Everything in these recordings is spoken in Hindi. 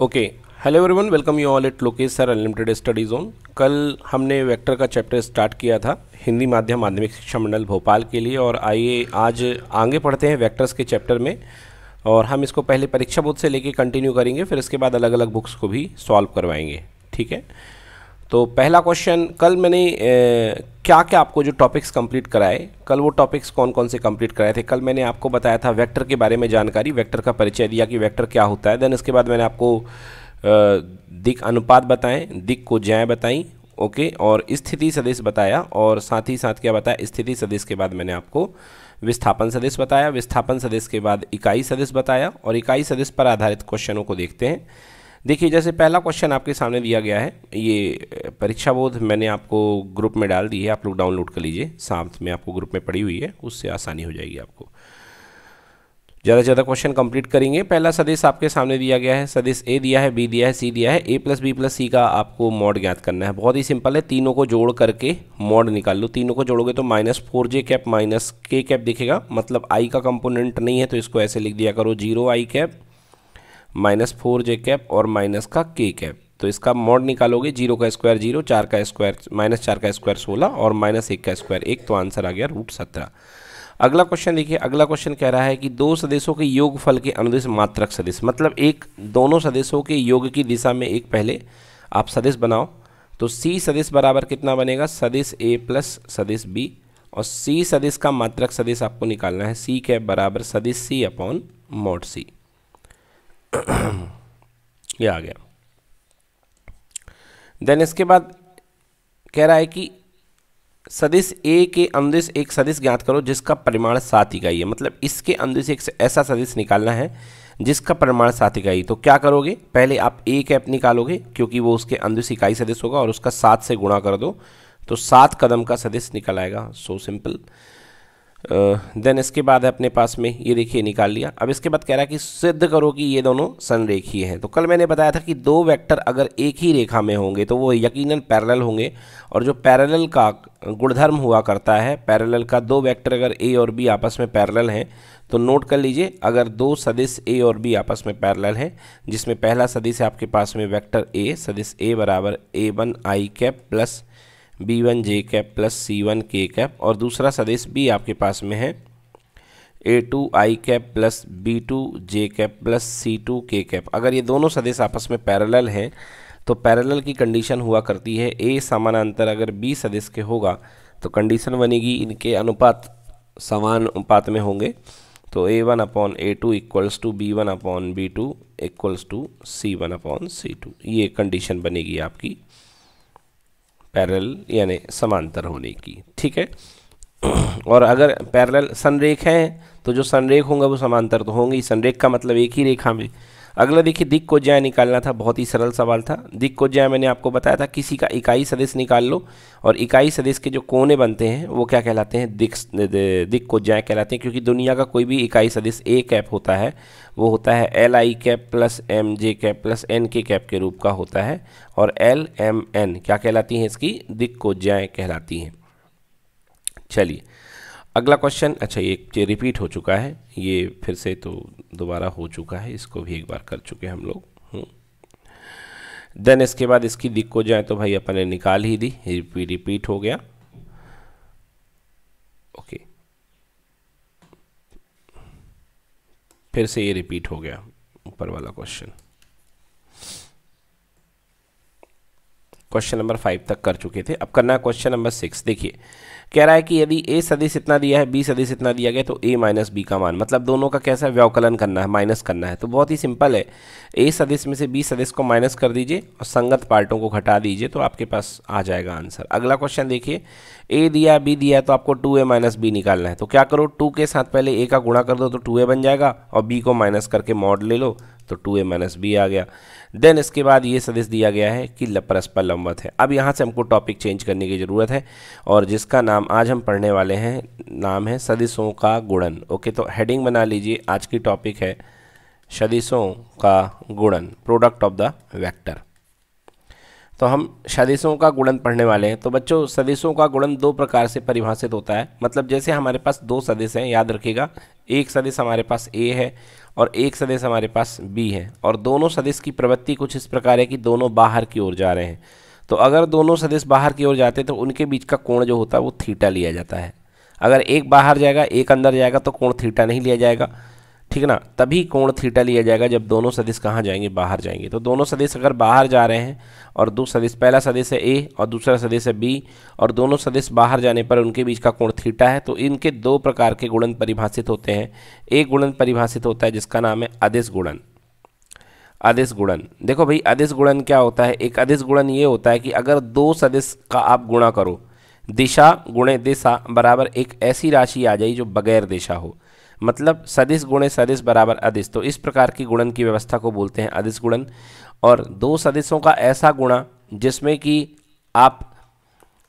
Okay hello everyone welcome you all at Lokesh sir unlimited study zone कल हमने वेक्टर का चैप्टर स्टार्ट किया था, हिंदी माध्यम माध्यमिक शिक्षा मंडल भोपाल के लिए और आइए आज आगे पढ़ते हैं वेक्टर्स के चैप्टर में और हम इसको पहले परीक्षा बोध से लेके कंटिन्यू करेंगे, फिर इसके बाद अलग अलग बुक्स को भी सॉल्व करवाएँगे। ठीक है? तो पहला क्वेश्चन कल मैंने ए, क्या क्या आपको जो टॉपिक्स कंप्लीट कराए कल वो टॉपिक्स कौन कौन से कंप्लीट कराए थे? कल मैंने आपको बताया था वेक्टर के बारे में जानकारी वेक्टर का परिचय दिया कि वेक्टर क्या होता है। देन इसके बाद मैंने आपको दिक अनुपात बताएँ दिक को ज्याय बताई ओके और स्थिति सदिश बताया और साथ ही साथ क्या बताया स्थिति सदिश के बाद मैंने आपको विस्थापन सदिश बताया। विस्थापन सदिश के बाद इकाई सदिश बताया और इकाई सदिश पर आधारित क्वेश्चनों को देखते हैं। देखिए, जैसे पहला क्वेश्चन आपके सामने दिया गया है, ये परीक्षा बोध मैंने आपको ग्रुप में डाल दी है, आप लोग डाउनलोड कर लीजिए, साथ में आपको ग्रुप में पड़ी हुई है, उससे आसानी हो जाएगी आपको। ज़्यादा से ज़्यादा क्वेश्चन कंप्लीट करेंगे। पहला सदेश आपके सामने दिया गया है, सदेश ए दिया है बी दिया है सी दिया है A plus B plus C का आपको मॉड ज्ञात करना है। बहुत ही सिंपल है, तीनों को जोड़ करके मॉड निकाल लो। तीनों को जोड़ोगे तो minus four J cap minus K cap दिखेगा मतलब आई का कंपोनेंट नहीं है तो इसको ऐसे लिख दिया करो zero I cap minus four J cap और माइनस का के कैप। तो इसका मॉड निकालोगे, ज़ीरो का स्क्वायर ज़ीरो, चार का स्क्वायर, माइनस चार का स्क्वायर सोलह और माइनस एक का स्क्वायर एक तो आंसर आ गया रूट सत्रह। अगला क्वेश्चन देखिए, अगला क्वेश्चन कह रहा है कि दो सदस्यों के योग फल के अनुदेश मात्रक सदस्य मतलब एक, दोनों सदस्यों के योग की दिशा में एक पहले आप सदस्य बनाओ। तो सी सदस्य बराबर कितना बनेगा? सदस्य ए प्लस सदिश बी और सी सदस्य का मात्रक सदस्य आपको निकालना है, सी कैप बराबर सदिश सी अपॉन मॉड सी। ये आ गया। देन इसके बाद कह रहा है कि सदिश ए के अंदिश एक सदिश ज्ञात करो, जिसका परिमाण सात इकाई है। मतलब इसके अंदिश एक ऐसा सदिश निकालना है, जिसका परिमाण सात इकाई। तो क्या करोगे? पहले आप ए कैप निकालोगे, क्योंकि वो उसके अंदिश इकाई सदिश होगा और उसका सात से गुणा कर दो तो सात कदम का सदिश निकल आएगा। सो सिंपल देन इसके बाद है अपने पास में, ये देखिए निकाल लिया। अब इसके बाद कह रहा है कि सिद्ध करो कि ये दोनों संरेखीय हैं। तो कल मैंने बताया था कि दो वेक्टर अगर एक ही रेखा में होंगे तो वो यकीनन पैरेलल होंगे और जो पैरेलल का गुणधर्म हुआ करता है पैरेलल का दो वेक्टर अगर ए और बी आपस में पैरेलल हैं तो नोट कर लीजिए, अगर दो सदिश ए और बी आपस में पैरेलल हैं, जिसमें पहला सदिश है आपके पास में वेक्टर ए सदिश ए बराबर A one I cap plus B one J cap plus C one K cap और दूसरा सदेश बी आपके पास में है। A two I cap plus B two J cap plus C two K cap अगर ये दोनों सदेश आपस में पैरेलल हैं तो पैरेलल की कंडीशन हुआ करती है। ए समानांतर अगर बी सदेश के होगा तो कंडीशन बनेगी इनके अनुपात, समान अनुपात में होंगे। तो A one upon A two equals to B one upon B two equals to C one upon C two ये कंडीशन बनेगी आपकी। पैरेलल यानी समांतर होने की, ठीक है? और अगर पैरल संरेख हैं तो जो सनरेख होंगे वो समांतर तो होंगे ही। सनरेख का मतलब एक ही रेखा में अगला देखिए, दिक को ज्याय निकालना था, बहुत ही सरल सवाल था। दिक को ज्याय मैंने आपको बताया था, किसी का इकाई सदस्य निकाल लो और इकाई सदस्य के जो कोने बनते हैं, वो क्या कहलाते हैं? दिक दिक को ज्याय कहलाते हैं, क्योंकि दुनिया का कोई भी इकाई सदस्य ए कैप होता है, वो होता है L I cap plus M J cap plus N K cap के रूप का होता है और एल एम एन क्या कहलाती हैं इसकी? दिक को ज्याय कहलाती हैं। चलिए अगला क्वेश्चन अच्छा ये रिपीट हो चुका है, ये फिर से तो दोबारा हो चुका है, इसको भी एक बार कर चुके हम लोग देन हम्म। इसके बाद इसकी दिक को जाए तो भाई अपन ने निकाल ही दी रिपीट हो गया। ओके फिर से ये रिपीट हो गया, ऊपर वाला क्वेश्चन क्वेश्चन नंबर फाइव तक कर चुके थे। अब करना है क्वेश्चन नंबर सिक्स देखिए। कह रहा है कि यदि ए सदिश इतना दिया है बी सदिश इतना दिया गया तो ए माइनस बी का मान। मतलब दोनों का कैसा है? व्यवकलन करना है माइनस करना है। तो बहुत ही सिंपल है। ए सदिश में से बी सदिश को माइनस कर दीजिए और संगत पार्टों को घटा दीजिए तो आपके पास आ जाएगा आंसर अगला क्वेश्चन देखिए। ए दिया बी दिया तो आपको टू ए माइनस बी निकालना है। तो क्या करो? टू के साथ पहले ए का गुणा कर दो तो टू ए बन जाएगा और बी को माइनस करके मॉड ले लो। तो टू ए माइनस बी आ गया। देन इसके बाद ये सदिश दिया गया है कि परस्पर लंबवत है। अब यहाँ से हमको टॉपिक चेंज करने की ज़रूरत है और जिसका नाम आज हम पढ़ने वाले हैं, नाम है सदिशों का गुणन। ओके तो हेडिंग बना लीजिए। आज की टॉपिक है सदिशों का गुणन प्रोडक्ट ऑफ़ द वेक्टर तो हम सदिशों का गुणन पढ़ने वाले हैं। तो बच्चों, सदिशों का गुणन दो प्रकार से परिभाषित होता है। मतलब जैसे हमारे पास दो सदिश हैं, याद रखिएगा। एक सदिश हमारे पास ए है और एक सदिश हमारे पास बी है। और दोनों सदिश की प्रवृत्ति कुछ इस प्रकार है कि दोनों बाहर की ओर जा रहे हैं। तो अगर दोनों सदिश बाहर की ओर जाते तो उनके बीच का कोण जो होता है वो थीटा लिया जाता है। अगर एक बाहर जाएगा, एक अंदर जाएगा तो कोण थीटा नहीं लिया जाएगा। ठीक है ना? तभी कोण थीटा लिया जाएगा जब दोनों सदिश कहाँ जाएँगे? बाहर जाएँगे। तो दोनों सदिश अगर बाहर जा रहे हैं और दो सदिश, पहला सदिश है ए और दूसरा सदिश है बी और दोनों सदिश बाहर जाने पर उनके बीच का कोण थीटा है तो इनके दो प्रकार के गुणन परिभाषित होते हैं। एक गुणन परिभाषित होता है जिसका नाम है अदिश गुणन। अदिश गुणन। देखो भाई, अदिश गुणन क्या होता है? एक अदिश गुणन ये होता है कि अगर दो सदिश का आप गुणा करो, दिशा गुणे दिशा बराबर एक ऐसी राशि आ जाए जो बगैर दिशा हो। मतलब सदिश गुणे सदिश बराबर अदिश। तो इस प्रकार की गुणन की व्यवस्था को बोलते हैं अदिश गुणन। और दो सदिशों का ऐसा गुणा, जिसमें कि आप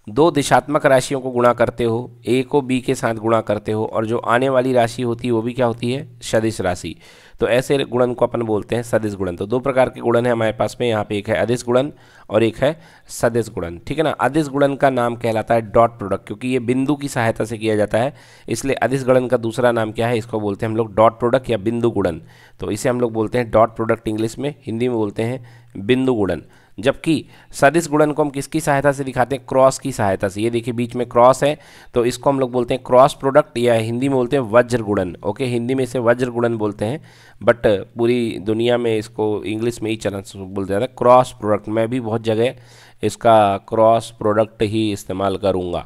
दो दिशात्मक राशियों को गुणा करते हो, ए को बी के साथ गुणा करते हो, और जो आने वाली राशि होती है, वो भी क्या होती है? सदिश राशि। तो ऐसे गुणन को अपन बोलते हैं सदिश गुणन। तो दो प्रकार के गुणन है हमारे पास में, यहाँ पे एक है अधिस गुणन और एक है सदिश गुणन। ठीक है ना? अधिस गुणन का नाम कहलाता है डॉट प्रोडक्ट, क्योंकि ये बिंदु की सहायता से किया जाता है, इसलिए अधिस गुणन का दूसरा नाम क्या है, इसको बोलते हैं हम लोग डॉट प्रोडक्ट या बिंदु गुणन। तो इसे हम लोग बोलते हैं डॉट प्रोडक्ट इंग्लिश में, हिंदी में बोलते हैं बिंदु गुणन। जबकि सदिश गुणन को हम किसकी सहायता से दिखाते हैं? क्रॉस की सहायता से। ये देखिए, बीच में क्रॉस है तो इसको हम लोग बोलते हैं क्रॉस प्रोडक्ट, या हिंदी में बोलते हैं वज्र गुणन। ओके, हिंदी में इसे वज्र गुणन बोलते हैं, बट पूरी दुनिया में इसको इंग्लिश में ही चलन बोलते हैं। क्रॉस प्रोडक्ट, मैं भी बहुत जगह इसका क्रॉस प्रोडक्ट ही इस्तेमाल करूँगा।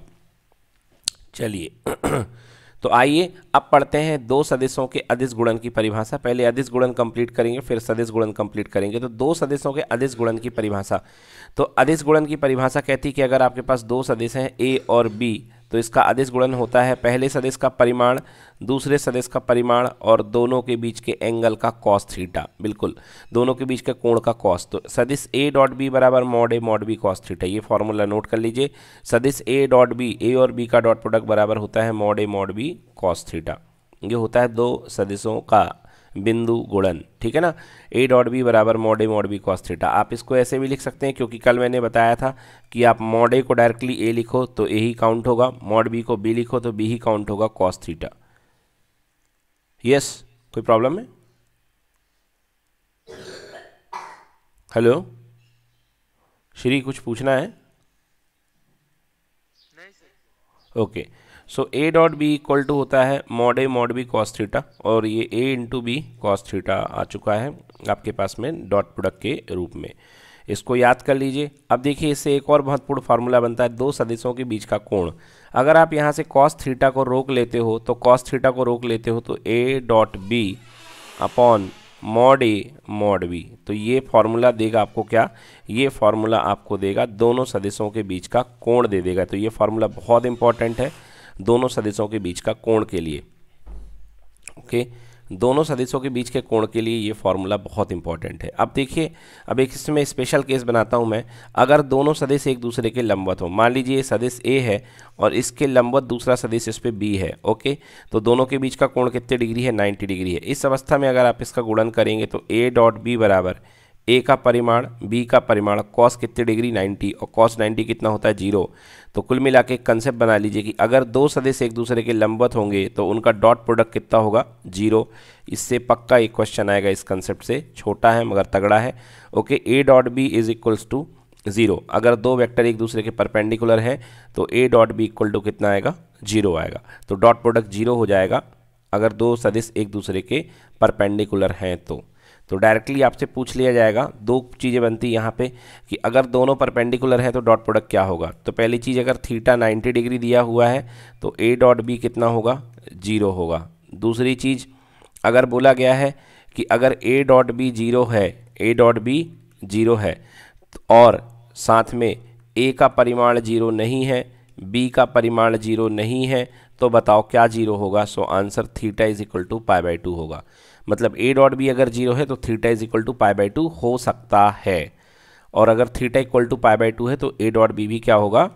चलिए। तो आइए, अब पढ़ते हैं दो सदस्यों के अधिस गुणन की परिभाषा। पहले अधिस गुणन कंप्लीट करेंगे, फिर सदिश गुणन कंप्लीट करेंगे। तो दो सदस्यों के अधिस गुणन की परिभाषा। तो अधिस गुणन की परिभाषा कहती है कि अगर आपके पास दो सदस्य हैं, ए और बी तो इसका अदिश गुणन होता है पहले सदिश का परिमाण, दूसरे सदिश का परिमाण और दोनों के बीच के एंगल का कॉस थीटा बिल्कुल। दोनों के बीच के कोण का कॉस तो सदिश ए डॉट बी बराबर mod A mod B cos theta ये फॉर्मूला नोट कर लीजिए। सदिश ए डॉट बी ए और बी का डॉट प्रोडक्ट बराबर होता है mod A mod B cos theta ये होता है दो सदिशों का बिंदु गुणन ठीक है ना? ए डॉट बी बराबर mod A mod B cos theta आप इसको ऐसे भी लिख सकते हैं क्योंकि कल मैंने बताया था कि आप मॉड ए को डायरेक्टली ए लिखो तो ए ही काउंट होगा। मॉड बी को बी लिखो तो बी ही काउंट होगा कॉस थीटा यस कोई प्रॉब्लम है? हेलो श्री कुछ पूछना है? Okay okay. So A dot B equal to होता है mod A mod B cos theta और ये A into B cos theta आ चुका है आपके पास में डॉट प्रोडक्ट के रूप में। इसको याद कर लीजिए। अब देखिए, इससे एक और महत्वपूर्ण फार्मूला बनता है दो सदिशों के बीच का कोण। अगर आप यहाँ से कॉस थीटा को रोक लेते हो तो कॉस थीटा को रोक लेते हो तो A dot B upon mod A mod B तो ये फार्मूला देगा आपको क्या? ये फार्मूला आपको देगा दोनों सदिशों के बीच का कोण दे देगा। तो ये फार्मूला बहुत इंपॉर्टेंट है। दोनों सदिशों के बीच का कोण के लिए। ओके? दोनों सदिशों के बीच के कोण के लिए ये फॉर्मूला बहुत इंपॉर्टेंट है। अब देखिए, अब एक इसमें स्पेशल केस बनाता हूँ मैं। अगर दोनों सदिश एक दूसरे के लंबवत हो, मान लीजिए सदिश ए है और इसके लंबवत दूसरा सदिश इस पर बी है, ओके? तो दोनों के बीच का कोण कितने डिग्री है? 90 डिग्री है। इस अवस्था में अगर आप इसका गुणन करेंगे तो ए डॉट बी बराबर ए का परिमाण बी का परिमाण कॉस कितने डिग्री 90 और कॉस 90 कितना होता है? ज़ीरो। तो कुल मिला के कंसेप्ट बना लीजिए कि अगर दो सदस्य एक दूसरे के लंबवत होंगे तो उनका डॉट प्रोडक्ट कितना होगा? ज़ीरो। इससे पक्का एक क्वेश्चन आएगा इस कंसेप्ट से। छोटा है, मगर तगड़ा है। Okay A dot B is equals to zero. अगर दो वेक्टर एक दूसरे के परपेंडिकुलर हैं तो A dot B equal to कितना आएगा? ज़ीरो आएगा। तो डॉट प्रोडक्ट ज़ीरो हो जाएगा, अगर दो सदिश एक दूसरे के परपेंडिकुलर हैं तो। तो डायरेक्टली आपसे पूछ लिया जाएगा। दो चीज़ें बनती यहाँ पे कि अगर दोनों परपेंडिकुलर है तो डॉट प्रोडक्ट क्या होगा? तो पहली चीज़ अगर थीटा 90 डिग्री दिया हुआ है तो ए डॉट बी कितना होगा? ज़ीरो होगा। दूसरी चीज़, अगर बोला गया है कि अगर ए डॉट बी ज़ीरो है ए डॉट बी ज़ीरो है और साथ में ए का परिमाण ज़ीरो नहीं है बी का परिमाण ज़ीरो नहीं है तो बताओ क्या ज़ीरो होगा? So answer theta is equal to pi by two होगा। मतलब ए डॉट बी अगर ज़ीरो है तो theta is equal to pi by two हो सकता है। और अगर theta equal to pi by two है तो ए डॉट बी भी क्या होगा?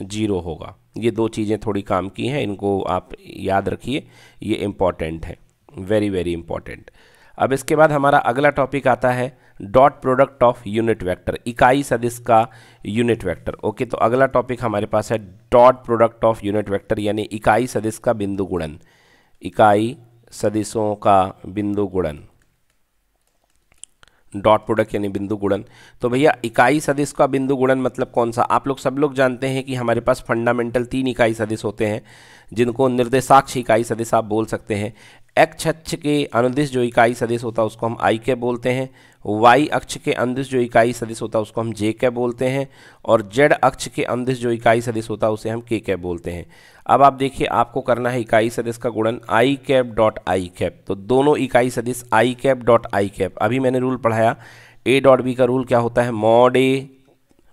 ज़ीरो होगा। ये दो चीज़ें थोड़ी काम की हैं, इनको आप याद रखिए। ये इंपॉर्टेंट है। वेरी वेरी इंपॉर्टेंट अब इसके बाद हमारा अगला टॉपिक आता है dot product of unit vector इकाई सदिश का यूनिट वेक्टर ओके तो अगला टॉपिक हमारे पास है dot product of unit vector यानी इकाई सदिश का बिंदु गुणन। इकाई सदिशों का बिंदु गुणन। डॉट प्रोडक्ट यानी बिंदु गुणन। तो भैया, इकाई सदिश का बिंदु गुणन मतलब कौन सा? आप लोग सब लोग जानते हैं कि हमारे पास फंडामेंटल तीन इकाई सदिश होते हैं, जिनको निर्देशाक्ष इकाई सदिश आप बोल सकते हैं। एक्स अक्ष के अनुदिश जो इकाई सदिश होता है, उसको हम आई के बोलते हैं। वाई अक्ष के अनुदिश जो इकाई सदिश होता है, उसको हम जे के बोलते हैं, और जेड अक्ष के अनुदिश जो इकाई सदिश होता है, उसे हम के कैप बोलते हैं। अब आप देखिए, आपको करना है इकाई सदिश का गुणन I cap dot I cap. तो दोनों इकाई सदिश I cap dot I cap. अभी मैंने रूल पढ़ाया, ए डॉट बी का रूल क्या होता है? Mod A,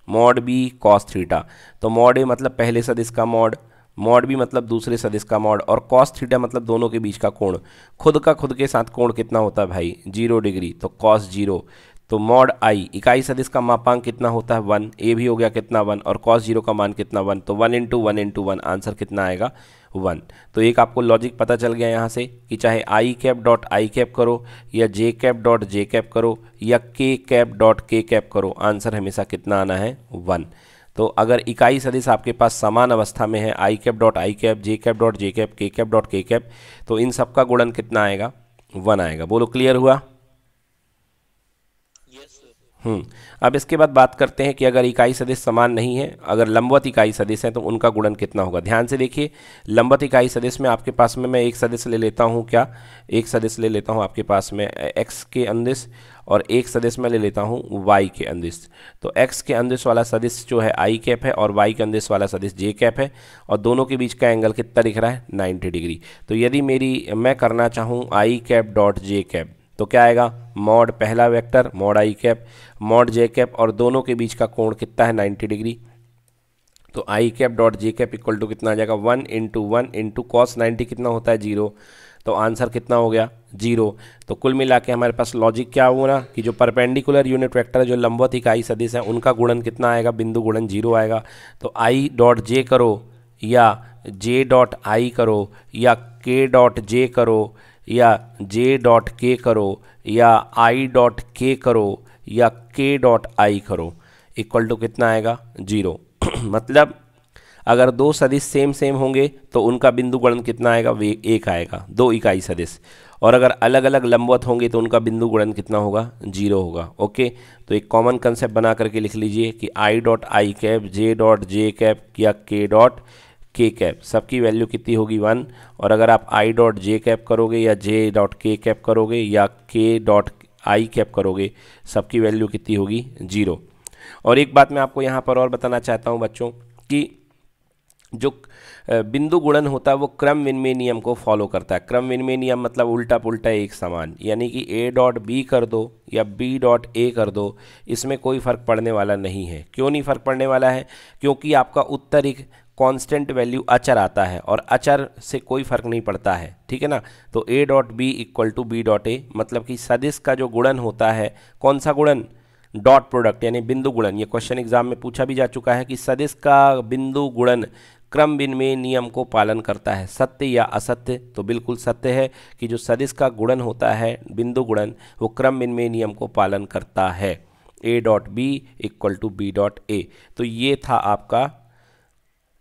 mod B, cos theta. तो मॉड ए मतलब पहले सदिश का मॉड मॉड भी मतलब दूसरे सदिश का मॉड और कॉस थीटा मतलब दोनों के बीच का कोण। खुद का खुद के साथ कोण कितना होता है भाई? Zero degree. तो कॉस ज़ीरो। तो मॉड आई, इकाई सदिश का मापांक कितना होता है? वन। ए भी हो गया कितना वन और कॉस ज़ीरो का मान कितना वन? तो one into one into one. Answer कितना आएगा? वन। तो एक आपको लॉजिक पता चल गया यहाँ से कि चाहे I cap dot I cap करो या J cap dot J cap करो या K cap dot K cap करो, आंसर हमेशा कितना आना है? वन। तो अगर इकाई सदिश आपके पास समान अवस्था में है I cap dot I cap J cap dot J cap K cap dot K cap तो इन सब का गुणन कितना आएगा? वन आएगा। बोलो क्लियर हुआ? अब इसके बाद बात करते हैं कि अगर इकाई सदिश समान नहीं है, अगर लंबवत इकाई सदिश है तो उनका गुणन कितना होगा? ध्यान से देखिए, लंबवत इकाई सदिश में आपके पास में मैं एक सदिश ले लेता हूँ क्या? एक सदिश ले लेता हूँ आपके पास में एक्स के अंदिश और एक सदिश में ले लेता हूँ वाई के अंदिश। तो एक्स के अंदिश वाला सदिश जो है आई कैप है और वाई के अंदिश वाला सदिश जे कैप है और दोनों के बीच का एंगल कितना दिख रहा है? नाइन्टी डिग्री तो यदि मेरी, मैं करना चाहूँ I cap dot J cap तो क्या आएगा? मॉड पहला vector, mod I cap, mod J cap और दोनों के बीच का कोण कितना है? 90 डिग्री। तो I cap dot J cap equal to कितना आ जाएगा? One into one into cos ninety कितना होता है? ज़ीरो। तो आंसर कितना हो गया? ज़ीरो। तो कुल मिला के हमारे पास लॉजिक क्या ना, कि जो परपेंडिकुलर यूनिट वेक्टर जो लंबवत इकाई सदिश है, उनका गुणन कितना आएगा? बिंदु गुणन ज़ीरो आएगा। तो आई डॉट जे करो या जे डॉट आई करो या के डॉट जे करो या जे डॉट के करो, या आई डॉट के करो, या के डॉट आई करो इक्वल टू कितना आएगा? ज़ीरो मतलब अगर दो सदिश सेम सेम होंगे तो उनका बिंदु गुणन कितना आएगा? वे एक आएगा, दो इकाई सदिश। और अगर अलग अलग लंबवत होंगे तो उनका बिंदु गुणन कितना होगा? ज़ीरो होगा ओके तो एक कॉमन कंसेप्ट बना करके लिख लीजिए कि I dot I cap J dot J cap या के डॉट के कैप सबकी वैल्यू कितनी होगी? वन और अगर आप आई डॉट जे कैप करोगे या जे डॉट के कैप करोगे या के डॉट आई कैप करोगे, सबकी वैल्यू कितनी होगी? ज़ीरो और एक बात मैं आपको यहाँ पर और बताना चाहता हूँ बच्चों कि जो बिंदु गुणन होता है, वो क्रम विनिमय नियम को फॉलो करता है। क्रम विनिमय नियम मतलब उल्टा पुल्टा एक समान। यानी कि ए डॉट बी कर दो या बी डॉट ए कर दो, इसमें कोई फ़र्क पड़ने वाला नहीं है। क्यों नहीं फ़र्क पड़ने वाला है? क्योंकि आपका उत्तर एक कांस्टेंट वैल्यू अचर आता है और अचर से कोई फ़र्क नहीं पड़ता है, ठीक है ना? तो A dot B equal to B dot A मतलब कि सदिश का जो गुणन होता है, कौन सा गुणन? डॉट प्रोडक्ट यानी बिंदु गुणन। ये क्वेश्चन एग्ज़ाम में पूछा भी जा चुका है कि सदिश का बिंदु गुणन क्रम विनिमय नियम को पालन करता है, सत्य या असत्य? तो बिल्कुल सत्य है कि जो सदिश का गुणन होता है, बिंदु गुणन, वो क्रम विनिमय नियम को पालन करता है। A dot B equal to B dot A तो ये था आपका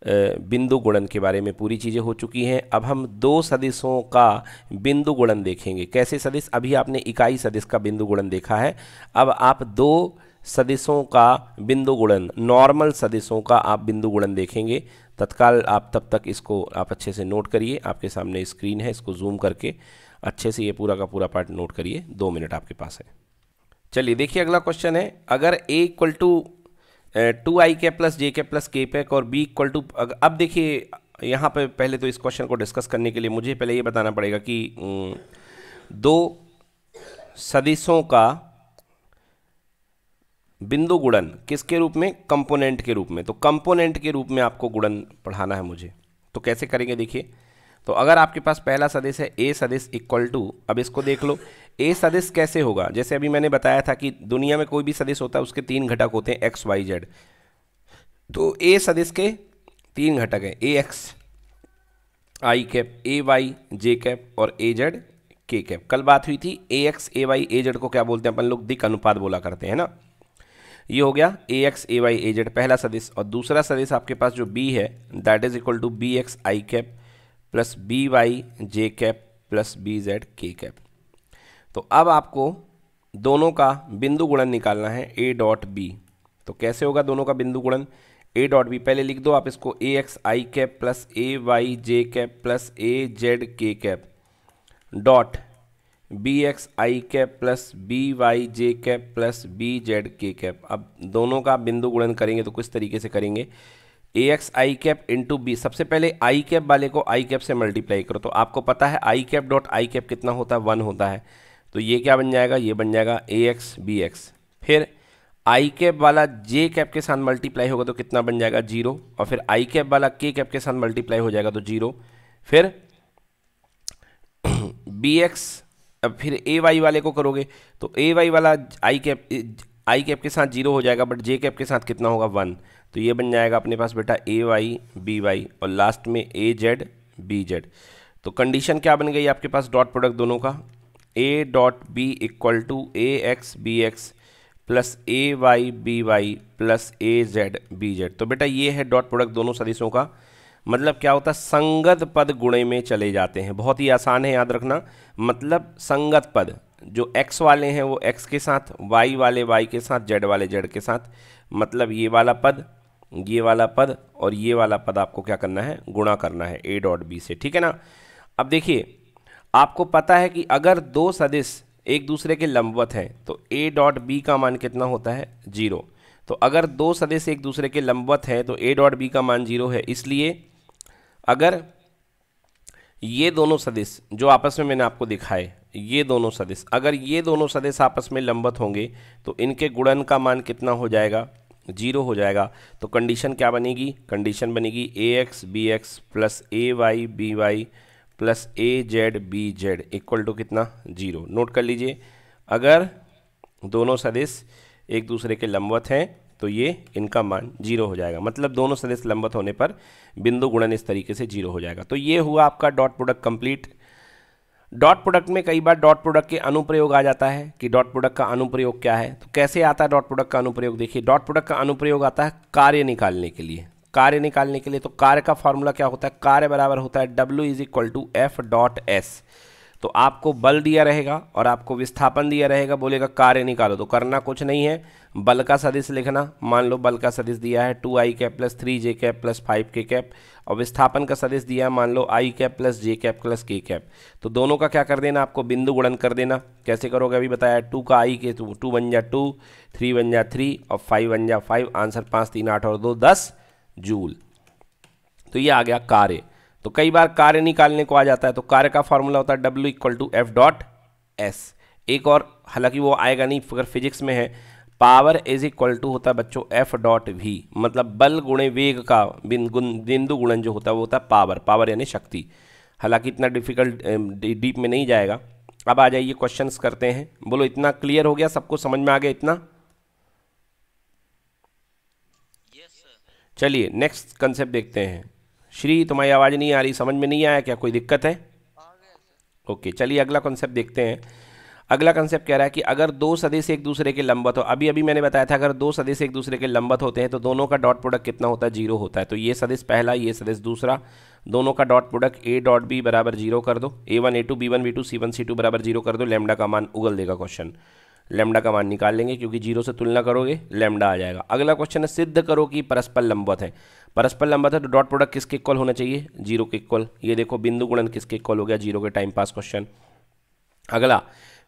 बिंदु गुणन के बारे में पूरी चीज़ें हो चुकी हैं। अब हम दो सदिशों का बिंदु गुणन देखेंगे। कैसे सदिश? अभी आपने इकाई सदिश का बिंदु गुणन देखा है। अब आप दो सदिशों का बिंदु गुणन, नॉर्मल सदिशों का आप बिंदु गुणन देखेंगे। तत्काल आप तब तक इसको आप अच्छे से नोट करिए। आपके सामने स्क्रीन है, इसको जूम करके अच्छे से ये पूरा का पूरा पार्ट नोट करिए। दो मिनट आपके पास है। चलिए, देखिए अगला क्वेश्चन है। अगर A equal to two I K plus J के प्लस के पैक और बी इक्वल टू अब देखिए, यहाँ पे पहले तो इस क्वेश्चन को डिस्कस करने के लिए मुझे पहले ये बताना पड़ेगा कि दो सदिशों का बिंदु गुणन किसके रूप में? कंपोनेंट के रूप में। तो कंपोनेंट के रूप में आपको गुणन पढ़ाना है मुझे। तो कैसे करेंगे देखिए? तो अगर आपके पास पहला सदिश है ए सदिश इक्वल टू अब इसको देख लो। ए सदिश कैसे होगा? जैसे अभी मैंने बताया था कि दुनिया में कोई भी सदिश होता है, उसके तीन घटक होते हैं एक्स वाई जेड तो ए सदिश के तीन घटक हैं A X I cap A Y J cap और ए जेड के कैप कल बात हुई थी A X A Y A Z को क्या बोलते हैं? अपन लोग दिक अनुपात बोला करते हैं ना? ये हो गया A X A Y A Z पहला सदिश। और दूसरा सदिश आपके पास जो बी है that is equal to B X I cap plus B Y J cap plus B Z K cap. तो अब आपको दोनों का बिंदु गुणन निकालना है ए डॉट बी। तो कैसे होगा दोनों का बिंदु गुणन? ए डॉट बी, पहले लिख दो आप इसको, A X I cap plus A Y J cap plus A Z K cap. Dot B X I cap plus B Y J cap plus B Z K cap. अब दोनों का बिंदु गुणन करेंगे तो किस तरीके से करेंगे? A X I cap into B सबसे पहले आई कैप वाले को आई कैप से मल्टीप्लाई करो। तो आपको पता है I cap dot I cap कितना होता है? वन होता है। तो ये क्या बन जाएगा? ये बन जाएगा ए एक्स बी एक्स फिर आई कैप वाला जे कैप के साथ मल्टीप्लाई होगा तो कितना बन जाएगा? ज़ीरो और फिर आई कैप वाला के कैप के साथ मल्टीप्लाई हो जाएगा तो ज़ीरो फिर बी एक्स अब फिर ए वाई वाले को करोगे तो ए वाई वाला आई कैप आई कैप के साथ ज़ीरो हो जाएगा, बट जे कैप के साथ कितना होगा? वन। तो ये बन जाएगा अपने पास बेटा ए वाई, बी वाई और लास्ट में ए जेड, बी जेड। तो कंडीशन क्या बन गई आपके पास डॉट प्रोडक्ट दोनों का? A dot B equal to A X, B X plus A Y, B Y plus A Z, B Z. तो बेटा ये है डॉट प्रोडक्ट दोनों सदिशों का। मतलब क्या होता है? संगत पद गुणे में चले जाते हैं। बहुत ही आसान है याद रखना। मतलब संगत पद। जो x वाले हैं वो x के साथ, y वाले y के साथ, z वाले z के साथ मतलब ये वाला पद, ये वाला पद और ये वाला पद आपको क्या करना है? गुणा करना है, a डॉट बी से, ठीक है ना? अब देखिए, आपको पता है कि अगर दो सदिश एक दूसरे के लंबवत हैं तो a डॉट बी का मान कितना होता है? ज़ीरो। तो अगर दो सदिश एक दूसरे के लंबवत हैं तो a डॉट बी का मान ज़ीरो है। इसलिए अगर ये दोनों सदिश जो आपस में मैंने आपको दिखाए ये दोनों सदिश अगर ये दोनों सदिश आपस में लंबत होंगे तो इनके गुणन का मान कितना हो जाएगा? ज़ीरो हो जाएगा। तो कंडीशन क्या बनेगी? कंडीशन बनेगी A X B X plus A Y B Y plus A Z B Z equal to कितना? ज़ीरो। नोट कर लीजिए, अगर दोनों सदिश एक दूसरे के लंबवत हैं तो ये इनका मान ज़ीरो हो जाएगा। मतलब दोनों सदस्य लंबत होने पर बिंदु गुणन इस तरीके से ज़ीरो हो जाएगा। तो ये हुआ आपका dot product complete dot product में कई बार डॉट प्रोडक्ट के अनुप्रयोग आ जाता है कि डॉट प्रोडक्ट का अनुप्रयोग क्या है? तो कैसे आता है डॉट प्रोडक्ट का अनुप्रयोग? देखिए डॉट प्रोडक्ट का अनुप्रयोग आता है कार्य निकालने के लिए। कार्य निकालने के लिए तो कार्य का फॉर्मूला क्या होता है? कार्य बराबर होता है W is equal to F dot S तो आपको बल दिया रहेगा और आपको विस्थापन दिया रहेगा, बोलेगा कार्य निकालो। तो करना कुछ नहीं है, बल का सदिश लिखना। मान लो बल का सदिश दिया है two I cap plus three J cap plus five K cap, और विस्थापन का सदिश दिया है मान लो I cap plus J cap plus K cap. तो दोनों का क्या कर देना? आपको बिंदु गुणन कर देना। कैसे करोगे? अभी बताया, टू का आई के टू टू बन जा टू, थ्री बन जा थ्री, और फाइव बन जा फाइव। आंसर पाँच, तीन, आठ और दो, दस जूल। तो ये आ गया कार्य। तो कई बार कार्य निकालने को आ जाता है तो कार्य का फॉर्मूला होता है W equal to F dot S एक और हालाँकि वो आएगा नहीं अगर फिजिक्स में है पावर इज़ इक्वल टू होता है बच्चों एफ़ डॉट वी मतलब बल गुणे वेग का बिंदु गुणन जो होता है वो होता है पावर पावर यानी शक्ति. हालाँकि इतना डिफ़िकल्ट डीप में नहीं जाएगा. अब आ जाइए क्वेश्चंस करते हैं. बोलो इतना क्लियर हो गया? सबको समझ में आ गया इतना? Yes, चलिए नेक्स्ट कंसेप्ट देखते हैं. श्री, तुम्हारी आवाज़ नहीं आ रही, समझ में नहीं आया क्या? कोई दिक्कत है? ओके, चलिए अगला कॉन्सेप्ट देखते हैं। अगला कंसेप्ट कह रहा है कि अगर दो सदस्य एक दूसरे के लंबत हो, अभी अभी मैंने बताया था, अगर दो सदस्य एक दूसरे के लंबत होते हैं तो दोनों का डॉट प्रोडक्ट कितना होता है? ज़ीरो होता है। तो ये सदस्य पहला, ये सदस्य दूसरा, दोनों का dot product A dot B बराबर ज़ीरो कर दो। A one A two B one B two C one C two बराबर ज़ीरो कर दो। लेमडा का मान उगल देगा क्वेश्चन लेमडा का मान निकाल लेंगे, क्योंकि ज़ीरो से तुलना करोगे लेमडा आ जाएगा। अगला क्वेश्चन है, सिद्ध करो कि परस्पर लंबत है। परस्पर लंबत है तो डॉट प्रोडक्ट किसके इक्वल होना चाहिए? ज़ीरो के इक्वल ये देखो, बिंदु गुणन किसके इक्वल हो गया? ज़ीरो के टाइम पास क्वेश्चन अगला,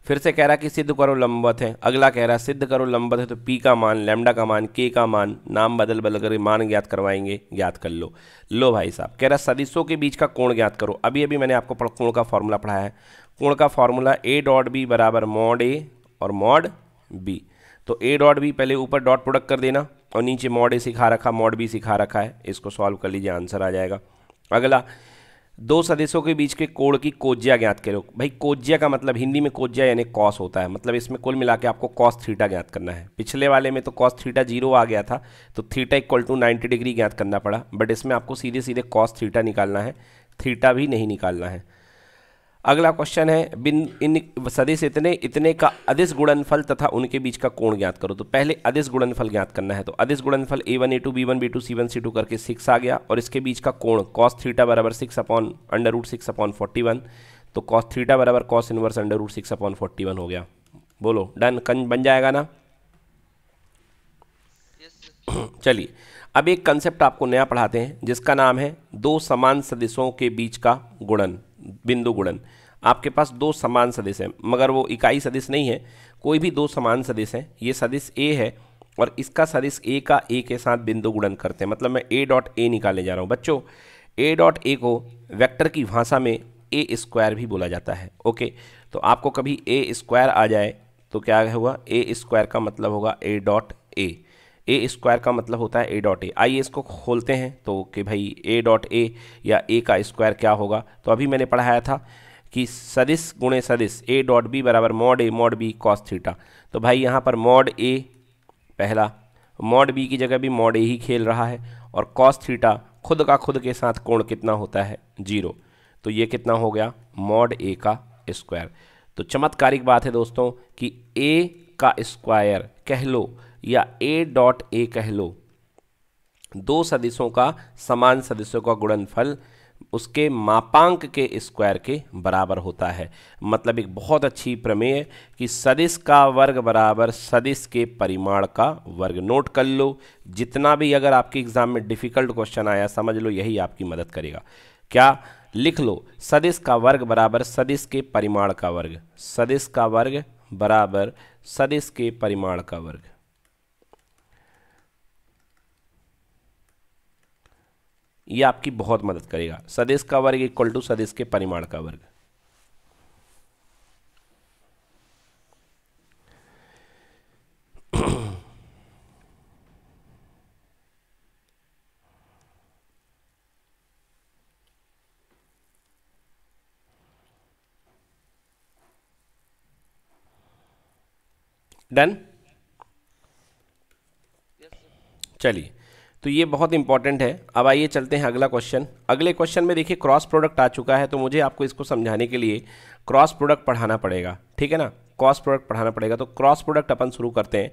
फिर से कह रहा कि सिद्ध करो लंबत है। अगला कह रहा है सिद्ध करो लंबत है तो पी का मान लेमडा का मान के का मान, नाम बदल बदल कर मान ज्ञात करवाएँगे, ज्ञात कर लो। लो भाई साहब, कह रहा, सदिशों के बीच का कोण ज्ञात करो। अभी अभी मैंने आपको कोण का फॉर्मूला पढ़ाया है। कोण का फॉर्मूला ए डॉट बी बराबर मॉड ए और मॉड बी तो ए डॉट बी पहले ऊपर डॉट प्रोडक्ट कर देना। और नीचे मॉड ए सिखा रखा, मॉड बी सिखा रखा है। इसको सॉल्व कर लीजिए, आंसर आ जाएगा। अगला, दो सदस्यों के बीच के कोण की कोज्या ज्ञात करो। भाई, कोज्या का मतलब हिंदी में कोज्या यानी कॉस होता है। मतलब इसमें कुल मिला के आपको कॉस थीटा ज्ञात करना है। पिछले वाले में तो कॉस थीटा ज़ीरो आ गया था तो theta equal to ninety degree ज्ञात करना पड़ा। बट इसमें आपको सीधे सीधे कॉस थीटा निकालना है, थीटा भी नहीं निकालना है। अगला क्वेश्चन है, बिन इन सदिश इतने इतने का अधिस गुणनफल तथा उनके बीच का कोण ज्ञात करो। तो पहले अधिस गुणनफल ज्ञात करना है। तो अधिस गुणनफल A one A two B one B two C one C two करके सिक्स आ गया और इसके बीच का कोण कॉस थीटा बराबर six upon under root six upon forty one तो कॉस थीटा बराबर cos inverse under root six upon forty one हो गया। बोलो डन कन, बन जाएगा ना? चलिए, अब एक कंसेप्ट आपको नया पढ़ाते हैं, जिसका नाम है दो समान सदिशों के बीच का गुणन। बिंदु गुणन। आपके पास दो समान सदिश हैं, मगर वो इकाई सदिश नहीं है। कोई भी दो समान सदिश हैं, ये सदिश ए है और इसका सदिश ए का ए के साथ बिंदु गुणन करते हैं। मतलब मैं ए डॉट ए निकालने जा रहा हूँ। बच्चों ए डॉट ए को वेक्टर की भाषा में ए स्क्वायर भी बोला जाता है। ओके? तो आपको कभी ए स्क्वायर आ जाए तो क्या होगा ए स्क्वायर का मतलब होगा ए डॉट ए ए स्क्वायर का मतलब होता है ए डॉट ए आइए इसको खोलते हैं तो कि भाई ए डॉट ए या ए का स्क्वायर क्या होगा? तो अभी मैंने पढ़ाया था कि सदिश गुणे सदिश ए डॉट बी बराबर mod A mod B cos theta तो भाई यहाँ पर मॉड ए पहला मॉड बी की जगह भी मॉड ए ही खेल रहा है और कॉस थीटा खुद का खुद के साथ कोण कितना होता है? ज़ीरो। तो ये कितना हो गया? मॉड ए का स्क्वायर तो चमत्कारिक बात है दोस्तों कि ए का स्क्वायर कह लो या ए डॉट ए कह लो। दो सदिशों का समान सदिशों का गुणनफल उसके मापांक के स्क्वायर के बराबर होता है। मतलब एक बहुत अच्छी प्रमेय कि सदिश का वर्ग बराबर सदिश के परिमाण का वर्ग। नोट कर लो, जितना भी अगर आपके एग्ज़ाम में डिफ़िकल्ट क्वेश्चन आया, समझ लो, यही आपकी मदद करेगा। क्या? लिख लो, सदिश का वर्ग बराबर सदिश के परिमाण का वर्ग। सदिश का वर्ग बराबर सदिश के परिमाण का वर्ग। ये आपकी बहुत मदद करेगा। सदिश का वर्ग इक्वल टू सदिश के परिमाण का वर्ग। डन चलिए। तो ये बहुत इंपॉर्टेंट है। अब आइए चलते हैं अगला क्वेश्चन अगले क्वेश्चन में देखिए क्रॉस प्रोडक्ट आ चुका है तो मुझे आपको इसको समझाने के लिए क्रॉस प्रोडक्ट पढ़ाना पड़ेगा। ठीक है ना? क्रॉस प्रोडक्ट पढ़ाना पड़ेगा। तो क्रॉस प्रोडक्ट अपन शुरू करते हैं।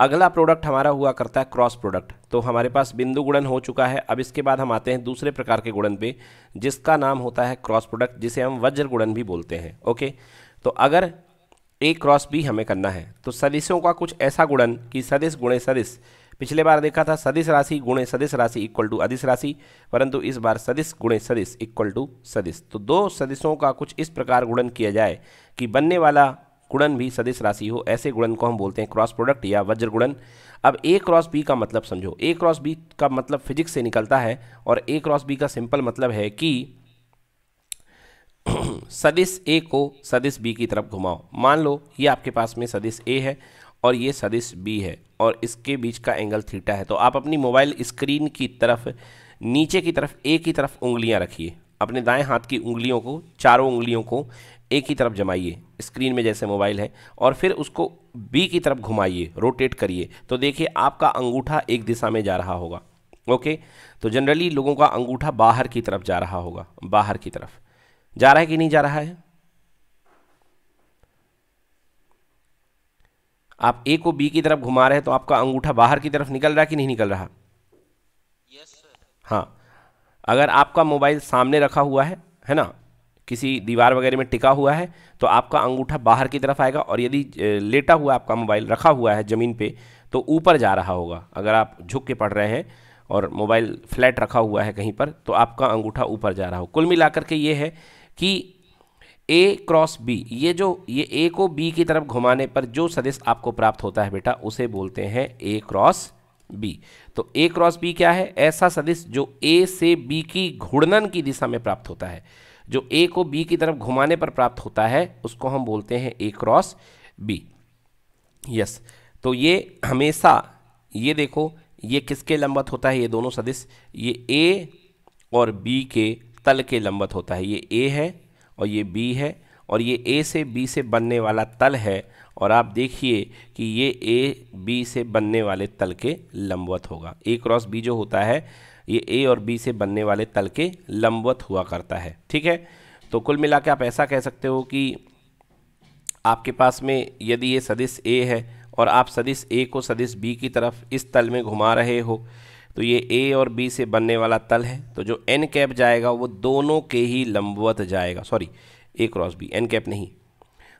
अगला प्रोडक्ट हमारा हुआ करता है क्रॉस प्रोडक्ट तो हमारे पास बिंदु गुणन हो चुका है। अब इसके बाद हम आते हैं दूसरे प्रकार के गुणन पे, जिसका नाम होता है क्रॉस प्रोडक्ट जिसे हम वज्र गुणन भी बोलते हैं। ओके? तो अगर ए क्रॉस बी हमें करना है तो सदिशों का कुछ ऐसा गुणन कि सदिश गुणे सदिश पिछले बार देखा था, सदिश राशि गुणे सदिश राशि इक्वल टू अधिस राशि, परंतु इस बार सदिश गुणे सदिश इक्वल टू सदिश। तो दो सदिशों का कुछ इस प्रकार गुणन किया जाए कि बनने वाला गुणन भी सदिश राशि हो, ऐसे गुणन को हम बोलते हैं क्रॉस प्रोडक्ट या वज्र गुणन। अब ए क्रॉस बी का मतलब समझो। ए क्रॉस बी का मतलब फिजिक्स से निकलता है और ए क्रॉस बी का सिंपल मतलब है कि सदिश ए को सदिश बी की तरफ़ घुमाओ। मान लो, ये आपके पास में सदिश ए है और ये सदिश बी है और इसके बीच का एंगल थीटा है। तो आप अपनी मोबाइल स्क्रीन की तरफ़, नीचे की तरफ़ ए की तरफ़ उंगलियाँ रखिए। अपने दाएँ हाथ की उंगलियों को, चारों उंगलियों को ए की तरफ़ जमाइए स्क्रीन में जैसे मोबाइल है, और फिर उसको बी की तरफ़ घुमाइए रोटेट करिए। तो देखिए, आपका अंगूठा एक दिशा में जा रहा होगा ओके तो जनरली लोगों का अंगूठा बाहर की तरफ़ जा रहा होगा, बाहर की तरफ़। जा रहा है कि नहीं जा रहा है? आप ए को बी की तरफ़ घुमा रहे हैं तो आपका अंगूठा बाहर की तरफ़ निकल रहा है कि नहीं निकल रहा? यस सर हाँ। अगर आपका मोबाइल सामने रखा हुआ है है ना? किसी दीवार वगैरह में टिका हुआ है तो आपका अंगूठा बाहर की तरफ़ आएगा और यदि लेटा हुआ आपका मोबाइल रखा हुआ है ज़मीन पे तो ऊपर जा रहा होगा। अगर आप झुक के पढ़ रहे हैं और मोबाइल फ्लैट रखा हुआ है कहीं पर तो आपका अंगूठा ऊपर जा रहा हो। कुल मिलाकर के ये है कि ए क्रॉस बी ये जो, ये ए को बी की तरफ़ घुमाने पर जो सदिश आपको प्राप्त होता है बेटा, उसे बोलते हैं ए क्रॉस बी तो ए क्रॉस बी क्या है? ऐसा सदिश जो ए से बी की घूर्णन की दिशा में प्राप्त होता है। जो ए को बी की तरफ़ घुमाने पर प्राप्त होता है, उसको हम बोलते हैं ए क्रॉस बी यस तो ये हमेशा, ये देखो, ये किसके लंबत होता है? ये दोनों सदिश, ये ए और बी के तल के लंबत होता है। ये ए है और ये बी है और ये ए से बी से बनने वाला तल है और आप देखिए कि ये ए, बी से बनने वाले तल के लंबवत होगा। ए क्रॉस बी जो होता है, ये ए और बी से बनने वाले तल के लंबवत हुआ करता है। ठीक है? तो कुल मिला के आप ऐसा कह सकते हो कि आपके पास में यदि ये सदिश ए है और आप सदिश ए को सदिश बी की तरफ़ इस तल में घुमा रहे हो तो ये ए और बी से बनने वाला तल है। तो जो एन कैप जाएगा, वो दोनों के ही लंबवत जाएगा। Sorry A cross B N cap नहीं।